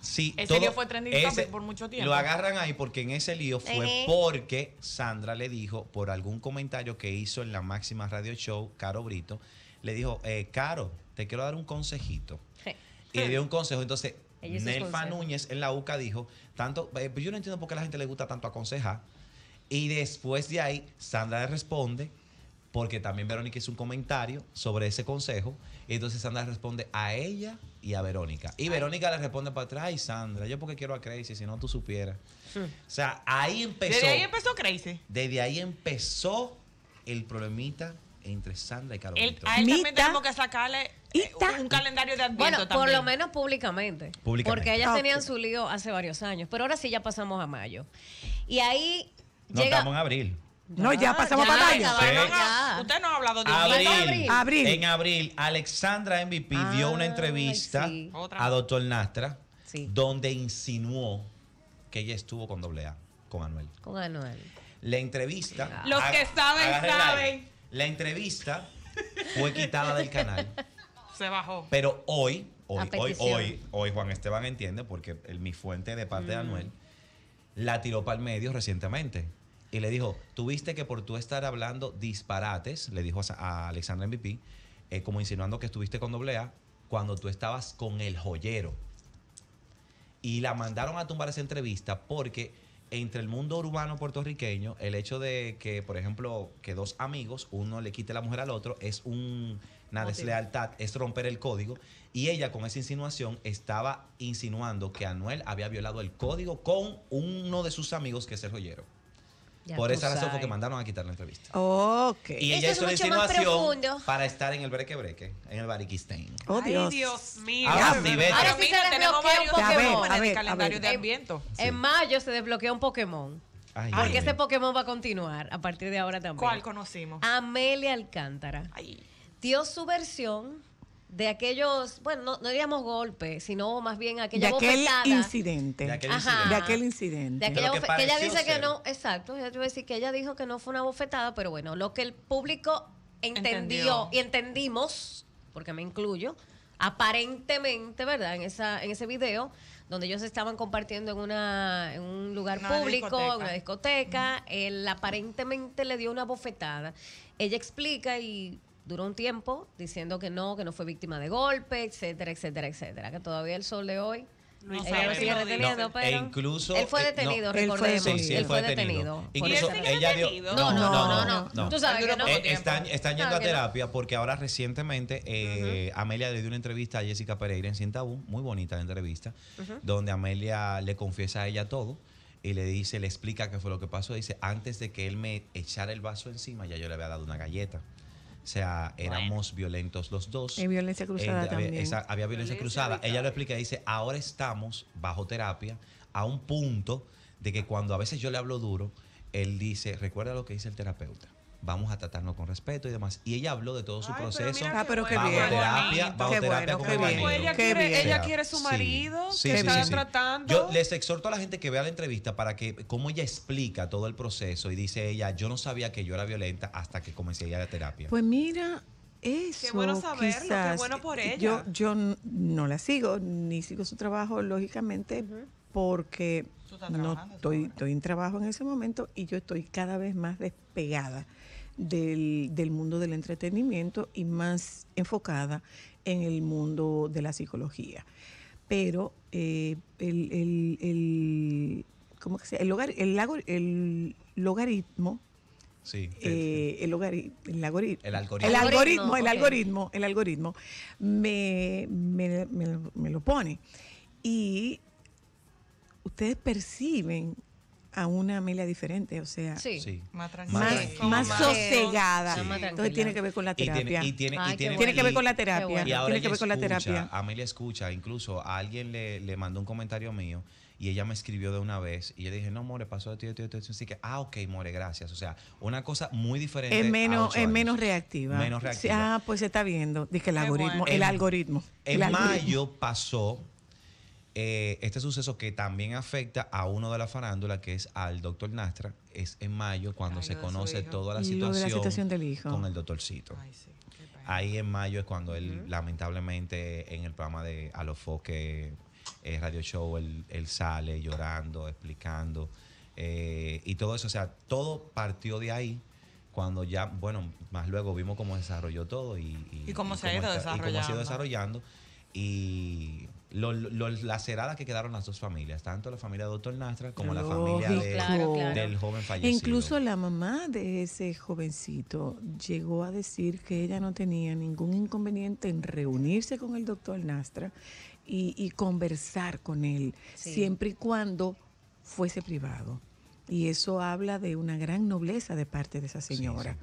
Sí, Ese lío fue trending por mucho tiempo. Lo agarran ahí porque en ese lío fue porque Sandra le dijo, por algún comentario que hizo en la máxima radio show, Caro Brito, le dijo, eh, Caro, te quiero dar un consejito. Y le dio un consejo. Entonces, Nelfa consejo. Núñez en la UCA dijo, tanto, eh, pues yo no entiendo por qué a la gente le gusta tanto aconsejar. Y después de ahí, Sandra le responde, porque también Verónica hizo un comentario sobre ese consejo. Y entonces Sandra responde a ella y a Verónica. Y Verónica le responde para atrás, ay Sandra, yo porque quiero a Crazy, si no tú supieras. O sea, ahí empezó. Desde ahí empezó Crazy. Desde ahí empezó el problemita entre Sandra y Caro Él- Brito. a él también Mita. tenemos que sacarle eh, Ita. un calendario de adviento Bueno, por lo menos públicamente. Públicamente. Porque ellas Ah, tenían su lío hace varios años. Pero ahora sí ya pasamos a mayo. Y ahí no llega. estamos en abril. No, ya pasamos ya, para mayo. ya, no ya. Usted no ha hablado de Abril, abril. Abril. En abril, Alexandra MVP dio una entrevista sí. A Doctor Nastra, Sí. donde insinuó que ella estuvo con doble A, con Anuel. Con Anuel. La entrevista. Los que saben, saben. La entrevista fue quitada del canal. Se bajó. Pero hoy, hoy, hoy, hoy, hoy Juan Esteban entiende, porque el- mi fuente de parte de Anuel la tiró para el medio recientemente. Y le dijo, tuviste que por tú estar hablando disparates, le dijo a, a Alexandra MVP, eh, como insinuando que estuviste con doble A, cuando tú estabas con el joyero. Y la mandaron a tumbar esa entrevista porque entre el mundo urbano puertorriqueño, el hecho de que, por ejemplo, que dos amigos, uno le quite la mujer al otro, es un- una deslealtad, es romper el código. Y ella con esa insinuación estaba insinuando que Anuel había violado el código con uno de sus amigos, que es el joyero. Ya Por esa razón fue que mandaron a quitar la entrevista. Ok. Y ella es hizo la mucho más insinuación profundo. para estar en el breque breque, en el Bariquistén. Oh, Ay, Dios. Dios mío. Ahora sí, vete. Ahora sí mira, se tenemos desbloquea un varios Pokémon. Pokémon A en ver, el a calendario ver. de Adviento. Sí. En mayo se desbloquea un Pokémon. Ay, Porque Dios ese. Pokémon va a continuar a partir de ahora también. ¿Cuál conocimos? Amelia Alcántara. Ay. Dio su versión de aquellos, bueno, no, no diríamos golpes, sino más bien De aquella aquel bofetada. incidente. De aquel Ajá. incidente. De aquel incidente. De aquella que ella dice que no, exacto, yo te voy a decir que ella dijo que no fue una bofetada, pero bueno, lo que el público entendió, Entendió. y entendimos, porque me incluyo, aparentemente, ¿verdad? En esa en ese video donde ellos estaban compartiendo en una en un lugar Una público, discoteca. en una discoteca, él aparentemente le dio una bofetada. Ella explica y duró un tiempo diciendo que no, que no fue víctima de golpe, etcétera, etcétera, etcétera, que todavía el sol de hoy Luis ella lo sigue reteniendo, No, pero e incluso- él fue eh, no, detenido, recordemos. Sí, sí, él fue detenido. por Incluso eso. ¿Y él sigue ella dio. detenido? No, no, no, no. Tú sabes Él que no. Eh, están, están yendo a no. terapia porque ahora recientemente eh, Amelia le dio una entrevista a Jessica Pereira en Sin Tabú, muy bonita la entrevista, donde Amelia le confiesa a ella todo y le dice, le explica qué fue lo que pasó. Dice, antes de que él me echara el vaso encima, ya yo le había dado una galleta. O sea, éramos violentos los dos. Y violencia cruzada Eh, había, también. esa- había violencia Violencia cruzada. Ella lo explica, dice, ahora estamos bajo terapia a un punto de que cuando a veces yo le hablo duro, él dice, recuerda lo que dice el terapeuta. Vamos a tratarnos con respeto y demás. Y ella habló de todo su Ay, pero proceso. mira Ah, pero qué bajo bien. terapia, bajo Qué terapia bueno, con qué el bien. ella Qué quiere, bien. ella Sí, quiere su marido sí, que sí, está sí. tratando. Yo les exhorto a la gente que vea la entrevista para que, como ella explica todo el proceso y dice ella, yo no sabía que yo era violenta hasta que comencé a ir a terapia. Pues mira, eso. bueno saberlo, qué quizás, bueno por ella. Yo, yo no la sigo, ni sigo su trabajo, lógicamente, porque no estoy, estoy en trabajo en ese momento y yo estoy cada vez más despegada del, del mundo del entretenimiento y más enfocada en el mundo de la psicología. Pero eh, el, el, el- ¿cómo que se llama? El, logar- el, lago- el logaritmo sí. eh, el, logari- el algori- El algoritmo. el algoritmo, el algoritmo, el algoritmo me, me- me lo- me lo pone. Y ustedes perciben a una Amelia diferente, o sea, Sí. Sí. Más más, tranquila. más sosegada. Sí. Entonces tiene que ver con la Y tiene, terapia. y tiene, y Ay, qué tiene- Tiene que ver con la terapia. bueno. Y ahora tiene ella que ver con la escucha, terapia. Amelia escucha, incluso a alguien le, le mandó un comentario mío y ella me escribió de una vez y yo dije, no, More, pasó esto, esto, esto, esto. Así que, ah, ok, More, gracias. O sea, una cosa muy diferente. Es menos, es menos reactiva. Menos Sí, reactiva. ah, pues se está viendo. Dice que el Qué algoritmo, bueno. el algoritmo. En el algoritmo. mayo pasó eh, este suceso que también afecta a uno de la farándula, que es al doctor Nastra. Es en mayo cuando Ay, se conoce toda la situación, la situación del hijo. con el doctorcito. Ay, sí. Ahí en mayo es cuando él, lamentablemente, en el programa de Alofoque eh, Radio Show, él, él sale llorando, explicando. eh, y todo eso, o sea, todo partió de ahí. Cuando ya, bueno, más luego vimos cómo desarrolló todo y, Y cómo se ha ido está- y cómo se ha ido desarrollando. desarrollando. Y lo, lo laceradas que quedaron las dos familias, tanto la familia de Doctor Nastra como la familia Lógico. de- Claro, claro. del joven fallecido. incluso la mamá de ese jovencito llegó a decir que ella no tenía ningún inconveniente en reunirse con el doctor Nastra y, y conversar con él, Sí. siempre y cuando fuese privado. Y eso habla de una gran nobleza de parte de esa Sí, señora. sí.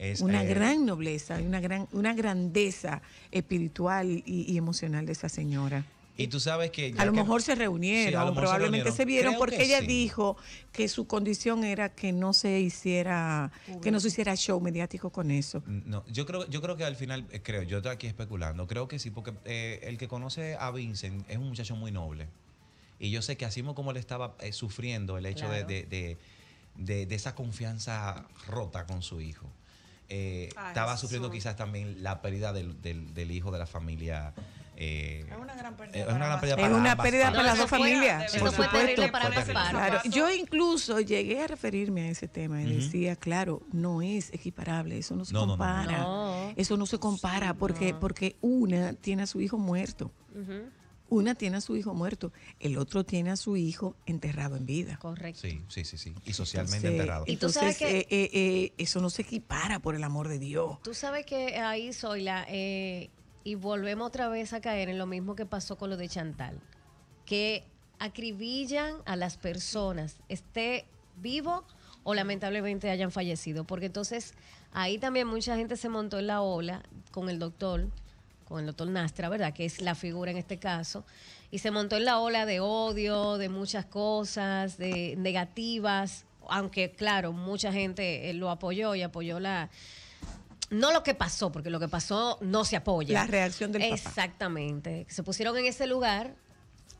Es, una eh, gran nobleza, y una gran, una grandeza espiritual y, y emocional de esa señora. Y tú sabes que... A lo que- mejor se reunieron, se probablemente reunieron. se vieron Creo porque que ella sí. dijo que su condición era que no se hiciera, que no se hiciera show mediático con eso. No, yo creo, yo creo que al final, eh, creo, yo estoy aquí especulando, creo que sí, porque eh, el que conoce a Vincent es un muchacho muy noble. Y yo sé que así como él estaba eh, sufriendo el hecho de, Claro. de- de- de- de esa confianza rota con su hijo, eh, Ay, estaba Jesús. sufriendo quizás también la pérdida del, del- del hijo de la familia. Eh, Es una gran pérdida. es para una gran pérdida Es para una ambas pérdida partes. para las No, dos familias, eso por fue supuesto. terrible para ambas. Claro, yo incluso llegué a referirme a ese tema y decía, claro, no es equiparable, eso no se No, no, no, no. compara. No. Eso no se compara porque, porque una tiene a su hijo muerto. Una tiene a su hijo muerto, el otro tiene a su hijo enterrado en vida. Correcto. Sí, sí, sí, sí. Y socialmente Entonces, enterrado. Y tú entonces, sabes que- eh, eh, eh, eso no se equipara, por el amor de Dios. Tú sabes que ahí, Zoila, eh, y volvemos otra vez a caer en lo mismo que pasó con lo de Chantal, que acribillan a las personas, esté vivo o lamentablemente hayan fallecido, porque entonces ahí también mucha gente se montó en la ola con el doctor, con el doctor Nastra, ¿verdad? Que es la figura en este caso, y se montó en la ola de odio, de muchas cosas, de negativas, aunque claro, mucha gente eh, lo apoyó y apoyó la, no lo que pasó, porque lo que pasó no se apoya. La reacción del papá. Exactamente. Se pusieron en ese lugar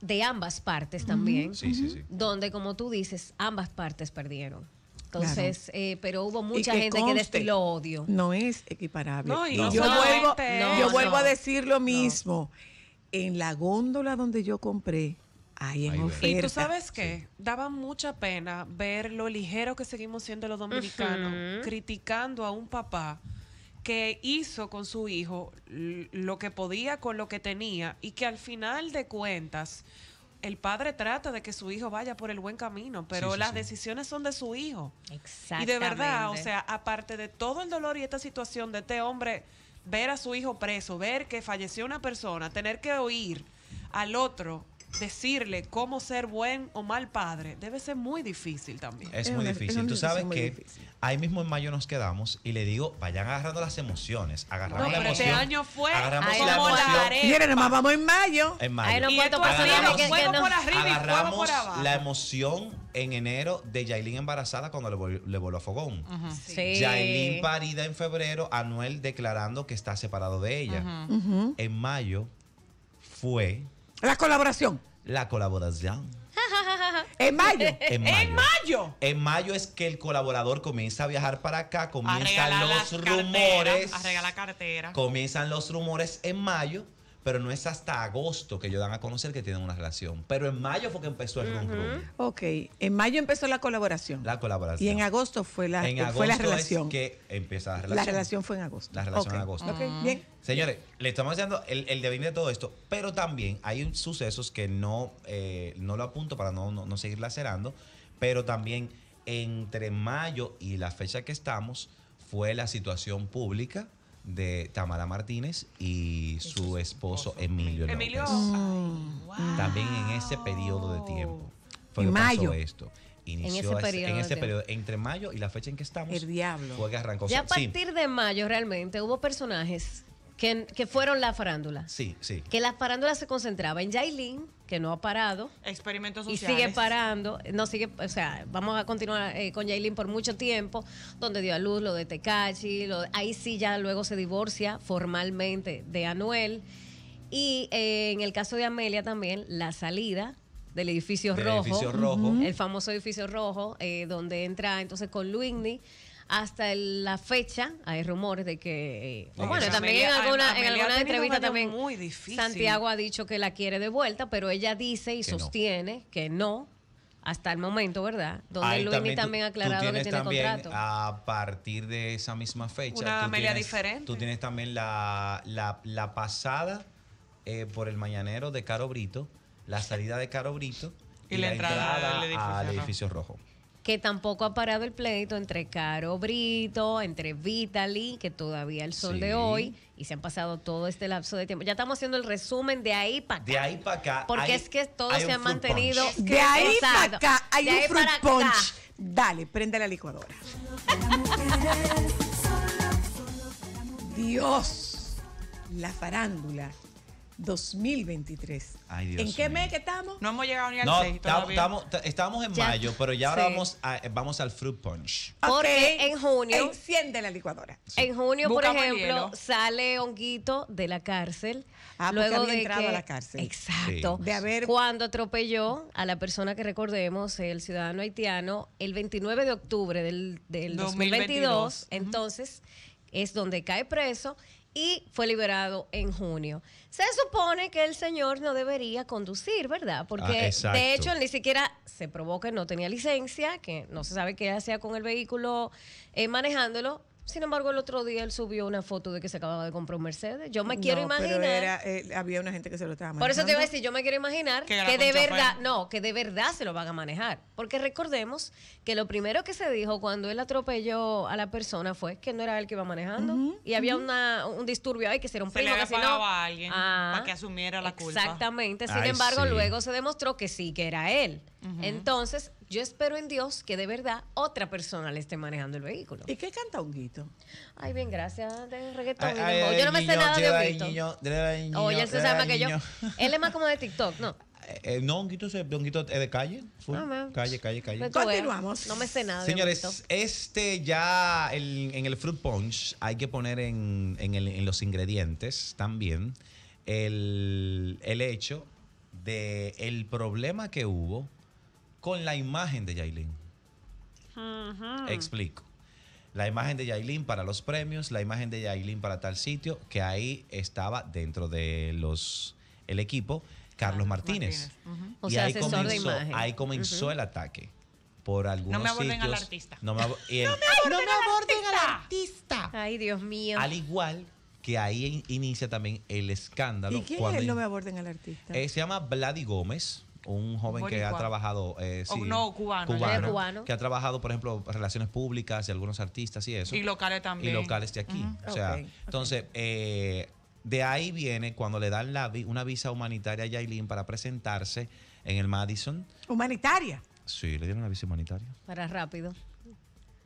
de ambas partes también, Sí, sí, sí. donde, como tú dices, ambas partes perdieron. Entonces, eh, pero hubo mucha que gente que destiló odio. No es equiparable. No, y no yo, solamente vuelvo, yo vuelvo a No. decir lo mismo. En la góndola donde yo compré, hay en Ahí oferta. Y tú sabes qué, daba mucha pena ver lo ligero que seguimos siendo los dominicanos, criticando a un papá que hizo con su hijo lo que podía con lo que tenía y que al final de cuentas el padre trata de que su hijo vaya por el buen camino, pero Sí, sí, las sí. decisiones son de su hijo. Y Exactamente. de verdad, o sea, aparte de todo el dolor y esta situación de este hombre, ver a su hijo preso, ver que falleció una persona, tener que oír al otro decirle cómo ser buen o mal padre, debe ser muy difícil también. Es Es muy una- es difícil. una Tú sabes que difícil. ahí mismo en mayo nos quedamos y le digo, vayan agarrando las emociones. Agarramos No, la pero este emoción. año fue agarramos la como la emoción. arepa. Miren, nomás vamos en mayo. En mayo. No cuento que- que no- por arriba y Agarramos por abajo. la emoción en enero de Yailin embarazada cuando le, vol- le voló a Fogón. Sí. Yailin parida en febrero, Anuel declarando que está separado de ella. En mayo fue La colaboración. La colaboración. En mayo. En mayo. En mayo. En mayo es que el colaborador comienza a viajar para acá, A comienzan los rumores. A regalar cartera. Comienzan los rumores en mayo, pero no es hasta agosto que ellos dan a conocer que tienen una relación. Pero en mayo fue que empezó el rum rum, Ok, en mayo empezó la colaboración. la colaboración. y en agosto fue la, En eh, fue la agosto es relación. que empieza la relación. La relación fue en agosto. La relación en agosto. Ok, bien. Señores, le estamos dando el, el devenir de todo esto, pero también hay sucesos que no, eh, no lo apunto para no, no, no seguir lacerando, pero también entre mayo y la fecha que estamos fue la situación pública de Tamara Martínez y su esposo Emilio López. Emilio. Ay, wow. También en ese periodo de tiempo. fue En que pasó mayo. esto. Inició ese ese- periodo en ese periodo, entre mayo y la fecha en que estamos, El diablo. fue que arrancó. Ya a Sí, partir de mayo realmente hubo personajes que, que fueron la farándula. sí, sí. Que la farándula se concentraba en Yailin, que no ha parado. Experimentos Y sociales. sigue parando, no sigue, o sea, vamos a continuar eh, con Yailin por mucho tiempo, donde dio a luz lo de Tecachi, lo ahí sí ya luego se divorcia formalmente de Anuel. Y eh, en el caso de Amelia también, la salida del edificio Del rojo, edificio rojo. el famoso edificio rojo, eh, donde entra entonces con Luigny. Hasta el- la fecha hay rumores de que, eh, No, bueno, también en alguna, en Amelia alguna entrevista también muy difícil. Santiago ha dicho que la quiere de vuelta, pero ella dice y Que no. sostiene que no, hasta el momento, ¿verdad? Donde Ahí Luini tú- también ha tú aclarado que tiene también, contrato. A partir de esa misma fecha. Una Amelia tienes- diferente. Tú tienes también la, la, la pasada eh, por el mañanero de Caro Brito, la salida de Caro Brito Y la entrada al edificio al rojo. edificio rojo. Que tampoco ha parado el pleito entre Caro Brito, entre Vitaly, que todavía el sol de hoy, y se han pasado todo este lapso de tiempo. Ya estamos haciendo el resumen de ahí para acá. De ahí para acá. Porque hay- es que todo se ha mantenido- punch. Es que- De ahí para acá hay De un fruit para acá. punch. Dale, prende la licuadora. Dios, la farándula 2023. Ay, Dios ¿En qué mío. mes que estamos? No hemos llegado ni al No, 6 tam- todavía. estamos, en Ya. mayo, pero ya ahora Sí. vamos, a- vamos al fruit punch. Porque en junio- Enciende la licuadora. En junio, por ejemplo, sale Honguito de la cárcel. Ah, luego había de entrado que, a la cárcel. Exacto. Sí. De haber- Cuando atropelló a la persona que recordemos, el ciudadano haitiano, el 29 de octubre del, del 2022, 2022. entonces es donde cae preso y fue liberado en junio. Se supone que el señor no debería conducir, ¿verdad? Ah, Porque exacto. de hecho él ni siquiera se probó que no tenía licencia, que no se sabe qué hacía con el vehículo eh, manejándolo. Sin embargo, el otro día él subió una foto de que se acababa de comprar un Mercedes. Yo me quiero No, pero imaginar. era, eh, había una gente que se lo estaba Por eso te iba a manejando. decir, yo me quiero imaginar Que de verdad, no, que de verdad se lo van a manejar. Porque recordemos que lo primero que se dijo cuando él atropelló a la persona fue que no era él que iba manejando. y había una, un disturbio ahí que era un Se le primo había que si no- pagado a alguien Ah, para que asumiera la culpa. Exactamente. Sin Ay, embargo, sí. luego se demostró que sí, que era él. Entonces, yo espero en Dios que de verdad otra persona le esté manejando el vehículo. ¿Y qué canta Honguito? Ay, bien, gracias de reggaetón. Ay, ay, yo no me sé niño, nada dile de Honguito. Oye, él se dile sabe más ay, que yo. Él es más como de TikTok, ¿no? Eh, eh, no, Honguito, se- Honguito es de calle. full. Ah, calle, calle, calle. Veas. Continuamos. No me sé nada. Señores, este ya el- en el fruit punch hay que poner en, en el- en los ingredientes también el, el hecho de el problema que hubo con la imagen de Yailin. Explico. La imagen de Yailin para los premios, la imagen de Yailin para tal sitio, que ahí estaba dentro de los el equipo Carlos Martínez. O Y sea, ahí asesor de comenzó, imagen. ahí comenzó el ataque por algunos me aborden al sitios. artista. No me, el- no aborden al artista. Ay, Dios mío. Al igual que ahí in- inicia también el escándalo. ¿Y quién cuando es el no me aborden al artista? eh, se llama Vladi Gómez, un joven que ha trabajado. eh, O no, cubano. Que ha trabajado, por ejemplo, relaciones públicas y algunos artistas y eso. Y locales también. Y locales de aquí. O sea, entonces, eh, de ahí viene cuando le dan la vi- una visa humanitaria a Yailin para presentarse en el Madison. Humanitaria. Sí, le dieron una visa humanitaria. Para rápido.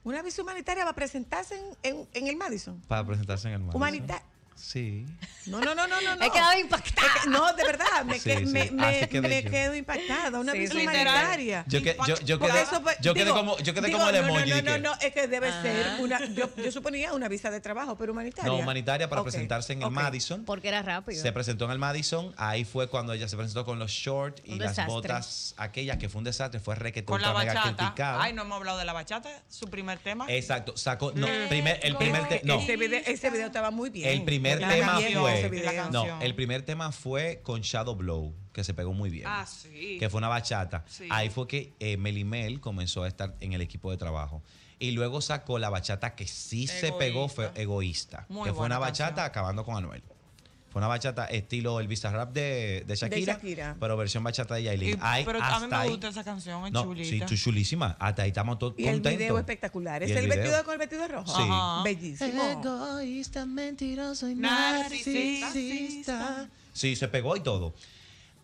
Una visa humanitaria va a presentarse en, en- en el Madison. Para presentarse en el Madison. Humanitaria. Sí. No, no, no, no, no. He quedado impactada. Es que- no, de verdad, me, Sí, que- sí, me, así me- quedé quedo impactada. Una Sí, visa sí, humanitaria. Yo, que- yo, yo quedé, eso yo quedé digo- como, yo quedé digo, como el no, emoji. No, no, no, que- no, es que debe Ah. ser una. Yo, yo suponía una visa de trabajo, pero humanitaria. No, humanitaria para presentarse en el. Madison. Porque era rápido. Se presentó en el Madison, ahí fue cuando ella se presentó con los shorts y Un las desastre. botas aquellas que fue un desastre, fue requete Con la bachata. criticada. Ay, no hemos hablado de la bachata, su primer tema. Exacto, sacó, no, primer, el primer, que te- no, ese, video, ese video estaba muy bien. el primer La tema canción, fue, ese video. la no, canción. el primer tema fue con Shadow Blow, que se pegó muy bien. Ah, sí. que fue una bachata. Sí. Ahí fue que eh, Melimel comenzó a estar en el equipo de trabajo. Y luego sacó la bachata que sí se pegó, fue Egoísta. Muy que fue una bachata canción. acabando con Anuel. Fue una bachata estilo el Rap de, de, Shakira, Shakira. pero versión bachata de Yailin. Y- Ahí, pero a mí me ahí- gusta esa canción, es no, chulita. Sí, tú chulísima. Hasta ahí estamos todos Y el contentos. video espectacular. ¿Es el vestido con el vestido rojo? Sí. Ajá. Bellísimo. Egoísta, mentiroso y Narcisista. Sí, se pegó y todo.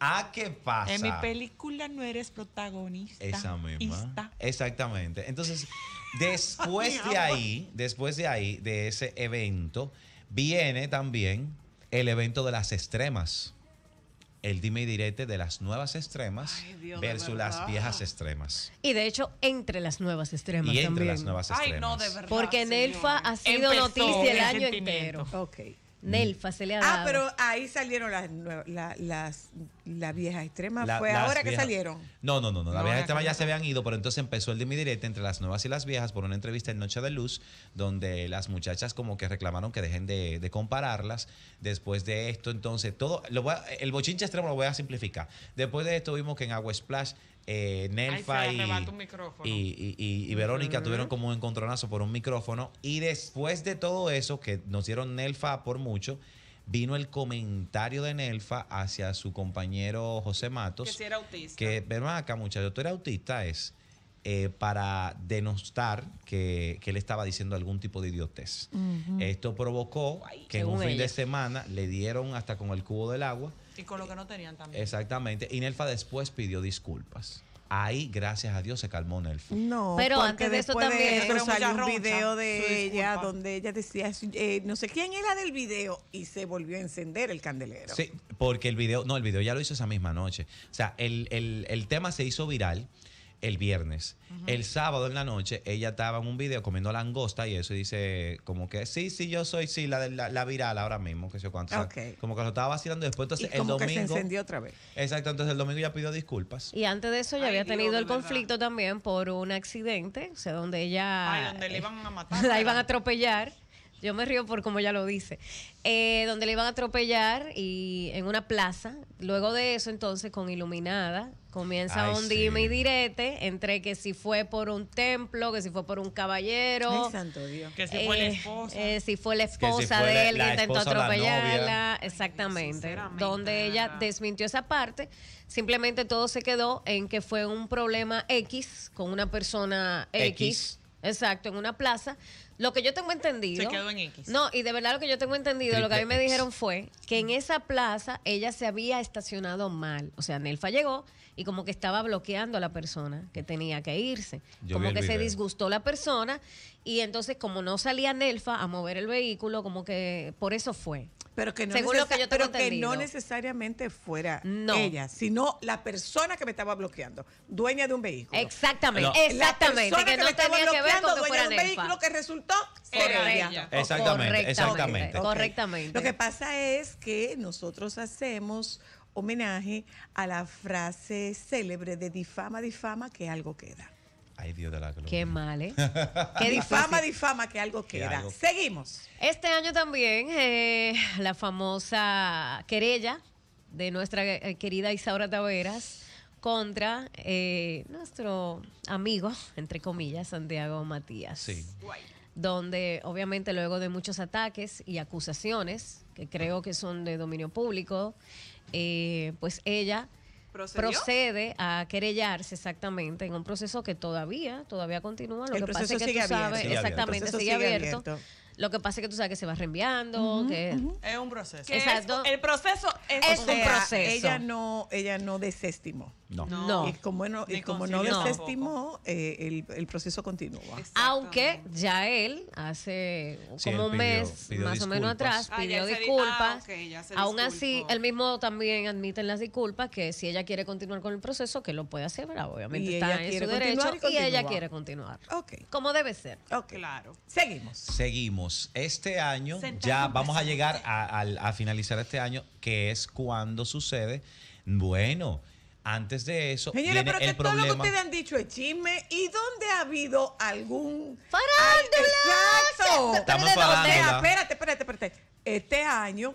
¿A qué pasa? En mi película no eres protagonista. Esa misma. Ista. Exactamente. Entonces, después de ahí, después de ahí, de ese evento, viene también el evento de las extremas. El dime y direte de las nuevas extremas Ay, Dios, de versus las viejas extremas. Y de hecho, entre las nuevas extremas Y entre también. las nuevas extremas. Ay, no, de verdad. Porque Nelfa ha sido Empezó noticia el año entero. Ok. Nelfa se le ha dado. Ah, pero ahí salieron las nuevas, la- las, las viejas extremas. La- Fue las ahora que salieron. No, no, no, no. Las No, viejas ya extremas ya cambió. se habían ido, pero entonces empezó el dime y direte entre las nuevas y las viejas por una entrevista en Noche de Luz, donde las muchachas como que reclamaron que dejen de, de compararlas. Después de esto, entonces, todo, lo voy a- el bochinche extremo lo voy a simplificar. Después de esto vimos que en Agua Splash, eh, Nelfa Ay, y, y, y- Verónica tuvieron como un encontronazo por un micrófono. Y después de todo eso, que nos dieron Nelfa por mucho, vino el comentario de Nelfa hacia su compañero José Matos. Que si era autista. Que, ven acá, muchacho, tú eres autista, es eh, para denostar que, que él estaba diciendo algún tipo de idiotez. Esto provocó que en un fin de semana le dieron hasta con el cubo del agua. Y con lo que no tenían también. Exactamente. Y Nelfa después pidió disculpas. Ahí, gracias a Dios, se calmó Nelfa. No, Pero antes de eso también- de eso Pero salió mucha un video de ella donde ella decía, eh, no sé quién era del video y se volvió a encender el candelero. Sí, porque el video, no, el video ya lo hizo esa misma noche. O sea, el, el- el tema se hizo viral el viernes. El sábado en la noche, ella estaba en un video comiendo langosta y eso y dice como que, sí, sí, yo soy, sí, la, de- la, la viral ahora mismo, que sé cuánto. O sea, Ok. Como que lo estaba vacilando después. y Entonces, el como que se domingo... encendió otra vez. Exacto, entonces el domingo ya pidió disculpas. Y antes de eso ya Ay, había tenido el verdad. conflicto también por un accidente, o sea, donde ella... Ay, donde le iban a matar. la iban a atropellar. Yo me río por como ella lo dice. Eh, donde le iban a atropellar y en una plaza. Luego de eso, entonces, con Iluminada, comienza Ay, un sí. dime y direte entre que si fue por un templo, que si fue por un caballero. Ay, santo Dios. Que si fue la Eh, esposa. eh, si fue la si esposa fue de él la que intentó atropellarla. Exactamente. sinceramente, donde de ella desmintió esa parte. Simplemente todo se quedó en que fue un problema X con una persona X. X. Exacto, en una plaza. Lo que yo tengo entendido. Se quedó en X. No, y de verdad lo que yo tengo entendido, lo que a mí me X. dijeron fue que en esa plaza ella se había estacionado mal. O sea, Nelfa llegó y como que estaba bloqueando a la persona que tenía que irse. Yo como que se disgustó la persona y entonces como no salía Nelfa a mover el vehículo, como que por eso fue. Pero que no, Según lo que yo pero que no necesariamente fuera No. ella, sino la persona que me estaba bloqueando, dueña de un vehículo. Exactamente, No. La exactamente, persona que no me estaba que ver bloqueando, con que dueña fuera de un vehículo que resultó ser Era ella. ella. Exactamente, exactamente. Correctamente. Lo que pasa es que nosotros hacemos homenaje a la frase célebre de difama, difama, que algo queda. Ay, Dios de la gloria. Qué mal, ¿eh? Qué difama, difama, que algo Que queda. algo- Seguimos. Este año también eh, la famosa querella de nuestra eh, querida Isaura Taveras contra eh, nuestro amigo, entre comillas, Santiago Matías. Sí. Donde obviamente luego de muchos ataques y acusaciones, que creo que son de dominio público, eh, pues ella ¿Procedió? procede a querellarse exactamente en un proceso que todavía, todavía continúa. Lo El que pasa es que sigue tú sabes, abierto. Sigue abierto. exactamente, sigue, sigue abierto. abierto. Lo que pasa es que tú sabes que se va reenviando, que Es un proceso. Que es- Exacto. el proceso es, Es O un sea, proceso. Ella no, ella no desestimó. No. No. Y como no, y como no desestimó, eh, el, el proceso continúa. aunque ya él hace Sí, como él un mes pidió más o menos disculpas. atrás Ah, pidió disculpas. ah, se Aún así, él mismo también admite en las disculpas que si ella quiere continuar con el proceso, que lo puede hacer, ¿verdad? Obviamente Y está en su derecho y y ella quiere continuar. Ok, Como debe ser. ok. Claro. Seguimos. Seguimos. Este año, ya vamos a llegar a, al- a finalizar este año, que es cuando sucede. Bueno, antes de eso, Señores, viene pero que el todo lo que problema. ustedes han dicho es chisme. ¿Y dónde ha habido algún... ¡Farándula! ¡Exacto! Estamos O sea. Espérate, espérate, espérate. Este año,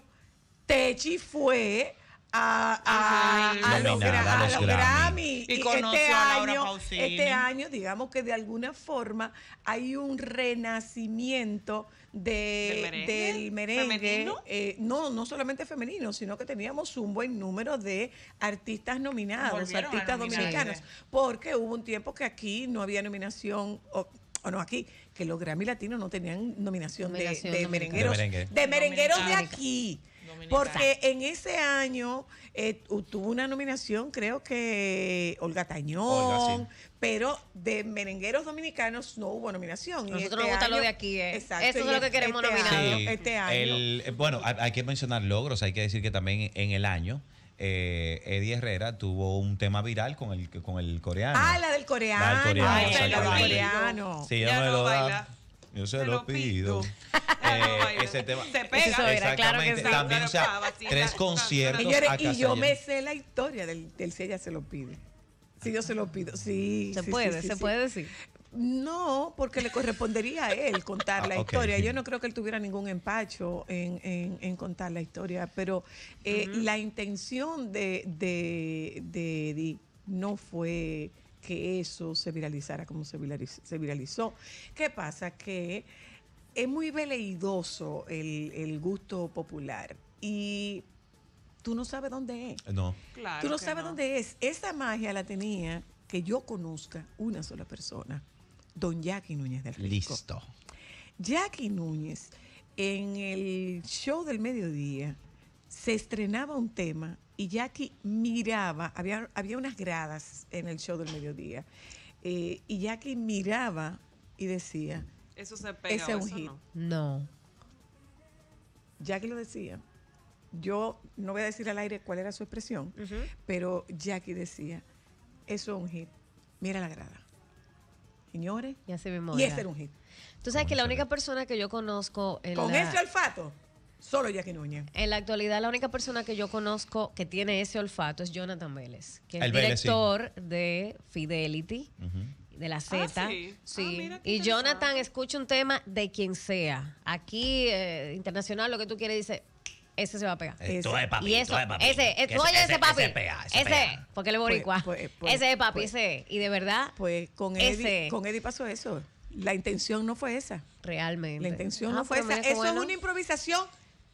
Techi fue a, a, a los, gra- a a los Grammy. Y este a Laura año, este año, digamos que de alguna forma hay un renacimiento de, ¿Del merengue? del eh, no, no solamente femenino, sino que teníamos un buen número de artistas nominados, Volvieron artistas dominicanos, porque hubo un tiempo que aquí no había nominación, o, o no aquí, que los Grammy Latinos no tenían nominación, de- Nominación de, dominicana. merengueros, De merengue. de merengueros de aquí. Dominicana. Porque en ese año eh, tu- tuvo una nominación, creo que Olga Tañón, Olga, sí. pero de merengueros dominicanos no hubo nominación. Nosotros este nos gusta lo de aquí, eh. Exacto, Eso es lo que este- queremos este nominar. año- Sí, este año. el- eh, bueno, hay, que mencionar logros. Hay que decir que también en el año eh, Eddie Herrera tuvo un tema viral con el, con el coreano. Ah, la del coreano. La del coreano, la del coreano. Si Ya ella me no lo da, baila. Yo se, Se lo lo pido. pido. Eh, ese tema. Se pega. Eso era, claro que Exactamente. sí. También, o sea, Claro, claro, tres conciertos. Señores, a y yo me sé la historia del, del si ella se lo pide. Si yo se lo pido, sí. Se sí, puede, sí, se sí. puede decir. No, porque le correspondería a él contar Ah, la historia. Yo no creo que él tuviera ningún empacho en, en- en contar la historia, pero eh, la intención de, de, de Eddie no fue que eso se viralizara como se viraliz- se viralizó. ¿Qué pasa? Que es muy veleidoso el, el gusto popular y tú no sabes dónde es. No. Claro Tú no que sabes dónde es. Esa magia la tenía que yo conozca una sola persona, don Jackie Núñez del Risco. Listo. Jackie Núñez, en el show del mediodía, se estrenaba un tema y Jackie miraba, había, había unas gradas en el show del mediodía, eh, y Jackie miraba y decía, Eso se pega. Ese es un eso hit. no. No. Jackie lo decía. Yo no voy a decir al aire cuál era su expresión, pero Jackie decía, eso es un hit. Mira la grada. Señores, Y ese era un hit. Tú sabes que la única persona que yo conozco en, Con la, ese olfato, solo Jackie Núñez. en la actualidad, la única persona que yo conozco que tiene ese olfato es Jonathan Vélez, que es El Vélez, sí. director de Fidelity, de la Z. sí. sí. Ah, y. Jonathan escucha un tema de quien sea. Aquí, eh, internacional, lo que tú quieres, dice, ese se va a pegar. Esto es papi, y eso, es papi. ese, es- oye, ese, ese- papi, ese pega, ese ese, pega. porque él es Pues, boricua, pues, pues, ese es papi, pues. ese, y de verdad, Pues con Ese. Eddie, con Eddie pasó eso. La intención no fue esa. realmente. La intención Ah, no fue pero esa. Eso bueno. es una improvisación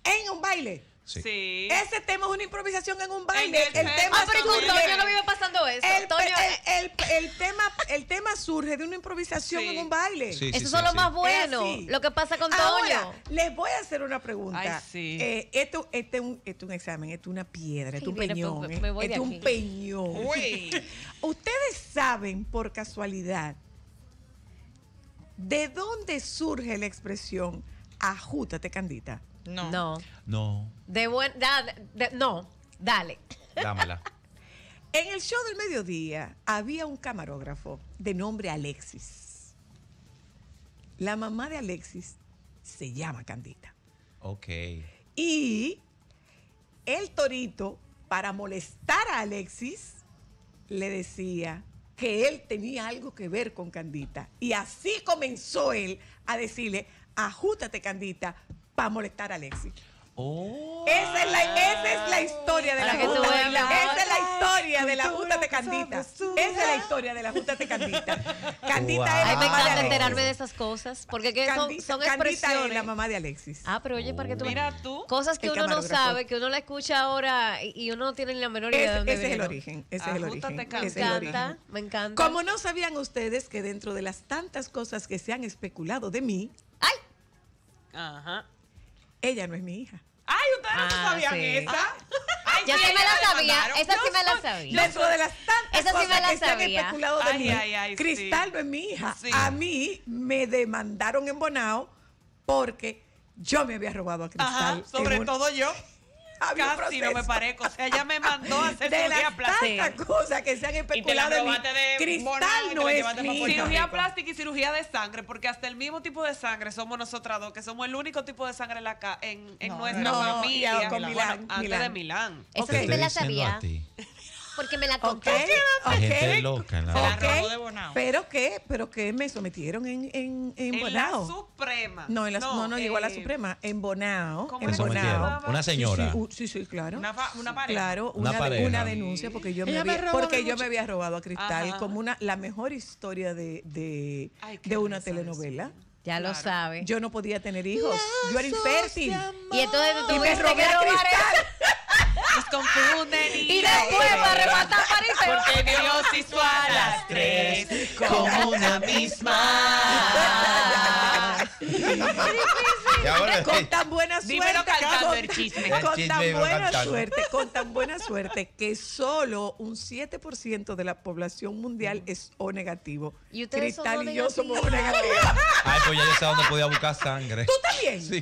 en un baile. Sí. Sí. Ese tema es una improvisación en un baile. En el el tema Ah, pero surge- Toño no vive pasando eso. el, Toño, el- el- el tema, el tema surge de una improvisación Sí. en un baile. Sí, Eso sí, es lo sí. más bueno. Lo que pasa con Ahora, Toño. les voy a hacer una pregunta. Ay, sí. Eh, esto, este es un, este examen, esto es una piedra, esto es un peñón. me- eh. me Esto es un peñón. Uy. Ustedes saben por casualidad de dónde surge la expresión ajútate, Candita. No. No. No, De buen. da- de- no. Dale. dámela. En el show del mediodía había un camarógrafo de nombre Alexis. La mamá de Alexis se llama Candita. Ok. Y el torito, para molestar a Alexis, le decía que él tenía algo que ver con Candita. Y así comenzó él a decirle, ajútate Candita, para molestar a Alexis. Oh. Esa es la, esa es la historia de la Junta. Esa es la historia de la Junta de Candita. sabrosura. Esa es la historia de la Junta de Candita. Candita Wow. es la Ay, me de encanta enterarme de esas cosas. Porque que son, Candita- son Candita expresiones. es la mamá de Alexis. Ah, pero oye, para que tú Mira tú. Cosas que El uno no sabe, que uno la escucha ahora y uno no tiene ni la menor idea de ese, dónde ese es el vino. origen. Ese es el origen. Candita. Me encanta, me encanta. Como no sabían ustedes que dentro de las tantas cosas que se han especulado de mí, ¡Ay! Ajá. Ella no es mi hija. Ay, ustedes no Ah, sabían sí. esa. Ay, Ya sí, sí me la sabía. Esa sí Yo me la sabía. Dentro de las tantas Esa sí me cosas la que se han sabía. especulado de Ay, mí, ay, ay, sí. Cristal no es mi hija. Sí. A mí me demandaron en Bonao porque yo me había robado a Cristal. Ajá, sobre un- todo yo. Casi no me parezco. O sea, ella me mandó a hacer de cirugía plástica. tantas cosas que se han especulado mí. robaste de Cristal no es mi hija. Cirugía plástica y cirugía de sangre, porque hasta el mismo tipo de sangre somos nosotras dos, que somos el único tipo de sangre en, la ca- en, en No, nuestra no, familia. con Bueno, Milán, antes Milán. de Milán. Esa Ok. sí me la sabía. Porque me la Ok, contó. Hay gente ok. loca la Se la Ok, robó de Bonao. Pero que, pero que me sometieron en, en, en, En la Bonao. Suprema. No, en la, no, no, llegó a la eh, Suprema. En Bonao. ¿cómo En Bonao. Una señora. Sí, sí, sí, claro. Una, fa- una pareja. Claro, Una una, pareja. una denuncia porque yo me Ella me había, robó porque yo mucho- me había robado a Cristal Ajá. como una la mejor historia de, de, Ay, de una telenovela. Ya lo sabe. Yo no podía tener hijos. Yo era infértil. y entonces tú Y me robé que a Cristal. Nos confunden y, Y después para rematar París. Porque Dios hizo a las tres como una misma. Y ahora- con tan buena suerte. Con- el chisme. El Con chisme tan buena cantando. suerte, con tan buena suerte que solo un 7% de la población mundial es O negativo. Y ustedes Cristal y yo somos O negativos. Ay, pues ya yo sé dónde podía buscar sangre. ¿Tú también? Sí.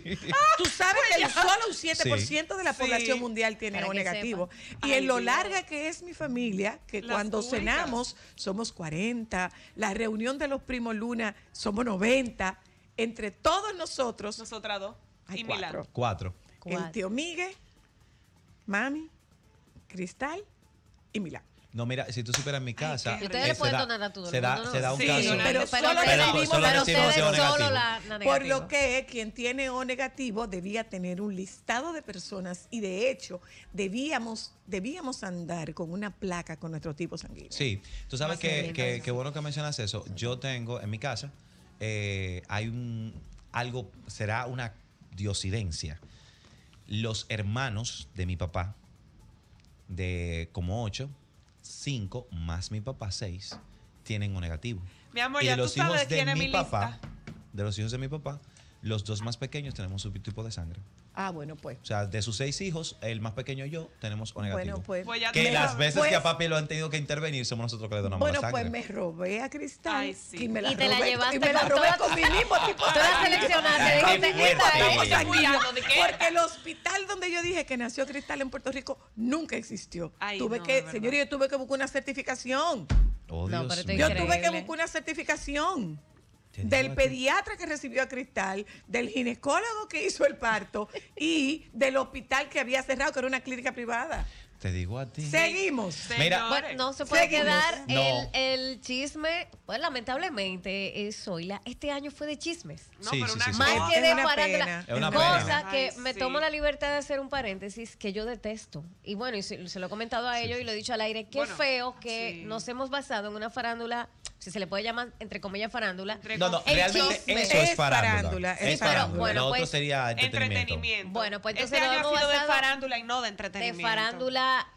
Tú sabes que solo un 7% de la Sí. población mundial tiene Para O negativo. Y en lo Dios. larga que es mi familia, que Las cuando únicas. cenamos somos 40, la reunión de los primos Luna somos 90, entre todos nosotros Nosotras dos. hay y Milán. cuatro. Cuatro. El tío Migue, Mami, Cristal y Milán. No, mira, si tú supieras en mi casa. qué Y ustedes eh, le se pueden da- donar a todo el se da, mundo, ¿no? se da un Sí, caso. Pero pero solo pero recibimos solo la ustedes solo la, la Por lo que quien tiene O negativo debía tener un listado de personas y de hecho debíamos, debíamos andar con una placa con nuestro tipo sanguíneo. Sí, tú sabes que, que, que bueno que mencionas eso. Yo tengo en mi casa, eh, hay un algo, será una diosidencia. Los hermanos de mi papá, de como ocho, cinco, más mi papá, seis, tienen un negativo. Mi amor, y de los hijos de de quién es mi papá, lista. de los hijos de mi papá, los dos más pequeños tenemos su tipo de sangre. Ah, bueno, pues. O sea, de sus seis hijos, el más pequeño y yo tenemos O negativo. Bueno, pues. Pues ya que las veces Pues- que a papi lo han tenido que intervenir, somos nosotros que le donamos Bueno, la pues sangre. me robé a Cristal Ay, sí. y me la Y te la robé, llevaste y me la con robé toda- con mi mismo tipo Tú la seleccionaste. Porque el hospital donde yo dije que nació Cristal en Puerto Rico nunca existió. Ay, tuve no, que, señor, yo tuve que buscar una certificación. Oh, No, Dios mío. Yo tuve que buscar una certificación del pediatra que recibió a Cristal, del ginecólogo que hizo el parto y del hospital que había cerrado, que era una clínica privada. Te digo a ti. Seguimos. Mira. Bueno, no se puede Seguimos. quedar No. el, el chisme. Pues lamentablemente, es hoy la- este año fue de chismes. No, Sí, pero sí, una sí. Más Es que de una farándula. pena. Es una Cosa pena. que Ay, me sí. tomo la libertad de hacer un paréntesis que yo detesto. Y bueno, y se, se lo he comentado a ellos y lo he dicho al aire. Qué Bueno, feo que sí. nos hemos basado en una farándula, si se le puede llamar entre comillas farándula. No, no, El realmente chisme. eso es Es farándula. farándula, es Es farándula. farándula. Bueno, Lo otro pues, sería entretenimiento. entretenimiento. Bueno, pues entonces este lo año ha hemos sido de farándula y no de de entretenimiento. farándula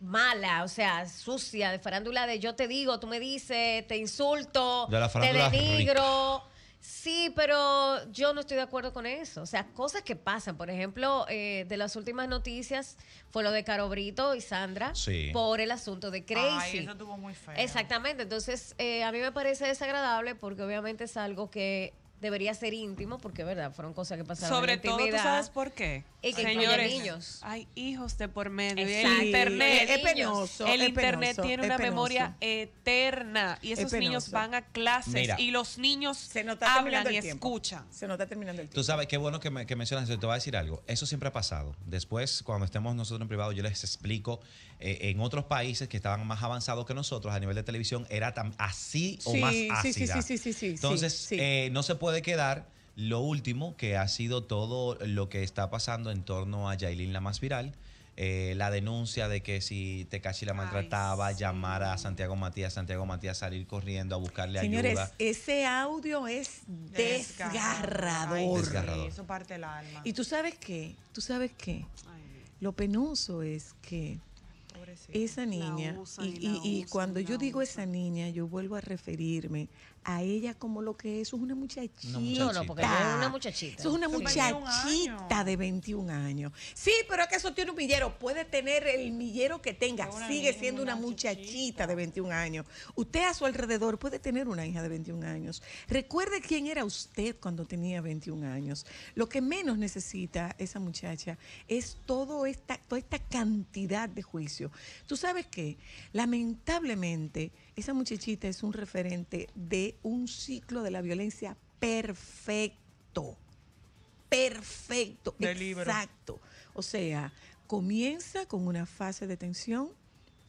mala, o sea, sucia, de farándula de yo te digo, tú me dices, te insulto, De la te farándula denigro. Sí, pero yo no estoy de acuerdo con eso. O sea, cosas que pasan. Por ejemplo, eh, de las últimas noticias fue lo de Caro Brito y Sandra Sí. por el asunto de Crazy. Ay, eso estuvo muy feo. Exactamente. Entonces, eh, a mí me parece desagradable porque obviamente es algo que debería ser íntimo, porque, ¿verdad? Fueron cosas que pasaron Sobre en la todo, ¿tú sabes por qué? Y que Señores, niños. hay hijos de por medio. Exacto. el internet, es, es penoso. el es internet penoso, tiene una memoria eterna y Es esos niños van a clases Mira. y los niños Se nos está hablan y tiempo. escuchan. Se nos está terminando el Tú tiempo. sabes, qué bueno que, me- que mencionas eso. Te voy a decir algo. Eso siempre ha pasado. Después, cuando estemos nosotros en privado, yo les explico. eh, en otros países que estaban más avanzados que nosotros a nivel de televisión, era tan así o Sí, más sí, sí, ácida. sí, sí, sí, sí, Entonces, sí. eh, no se puede quedar lo último, que ha sido todo lo que está pasando en torno a Yailin, la más viral. eh, la denuncia de que si Tekashi la Ay, maltrataba, sí. llamar a Santiago Matías, Santiago Matías salir corriendo a buscarle Señores, ayuda. ese audio es desgarrador. Ay, sí, Desgarrador. Eso parte el alma. Y tú sabes qué, tú sabes qué, Ay, lo penoso es que esa niña, y, y la y- y usan cuando yo digo esa niña, yo vuelvo a referirme a ella como lo que es, es una muchachita. Una No, no, porque es una muchachita. Eso es una Son 21 muchachita de 21 años. Sí, pero es que eso tiene un millero. Puede tener el millero que tenga. Una Sigue niña, siendo una una muchachita muchachita. de 21 años. Usted a su alrededor puede tener una hija de 21 años. Recuerde quién era usted cuando tenía 21 años. Lo que menos necesita esa muchacha es todo esta, toda esta cantidad de juicio. Tú sabes que, lamentablemente, esa muchachita es un referente de un ciclo de la violencia perfecto perfecto, libro. exacto. O sea, comienza con una fase de tensión,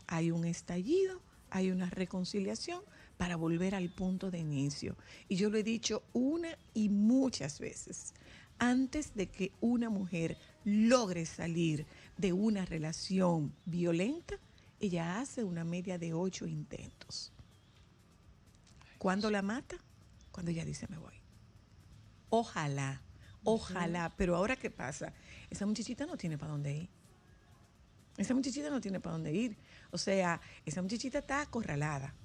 hay un estallido, hay una reconciliación para volver al punto de inicio. Y yo lo he dicho una y muchas veces, antes de que una mujer logre salir de una relación violenta, ella hace una media de ocho intentos. ¿Cuándo la mata? Cuando ella dice me voy. Ojalá, ojalá. Pero ahora, ¿qué pasa? Esa muchachita no tiene para dónde ir. Esa muchachita no tiene para dónde ir. O sea, esa muchachita está acorralada.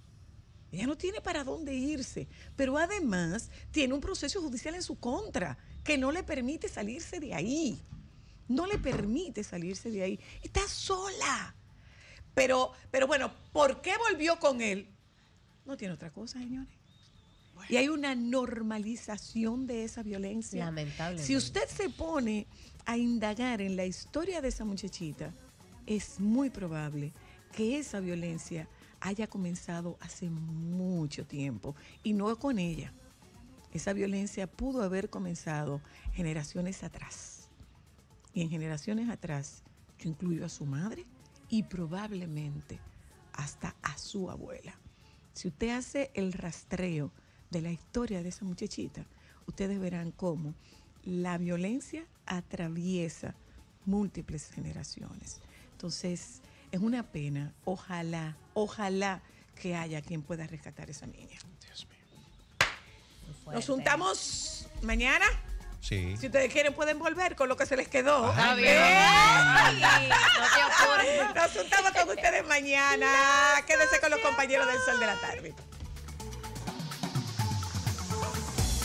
Ella no tiene para dónde irse, pero además tiene un proceso judicial en su contra que no le permite salirse de ahí. No le permite salirse de ahí. Está sola. Pero, pero bueno, ¿por qué volvió con él? No tiene otra cosa, señores. Y hay una normalización de esa violencia. Lamentablemente. Si usted se pone a indagar en la historia de esa muchachita, es muy probable que esa violencia haya comenzado hace mucho tiempo y no con ella. Esa violencia pudo haber comenzado generaciones atrás. Y en generaciones atrás, yo incluyo a su madre y probablemente hasta a su abuela. Si usted hace el rastreo de la historia de esa muchachita, ustedes verán cómo la violencia atraviesa múltiples generaciones. Entonces, es una pena. Ojalá, ojalá que haya quien pueda rescatar a esa niña. Dios mío. Nos juntamos mañana. Sí. Si ustedes quieren, pueden volver con lo que se les quedó. Está bien. Ay, no te apures. Nos juntamos con ustedes mañana. Quédense con los compañeros del Sol de la Tarde.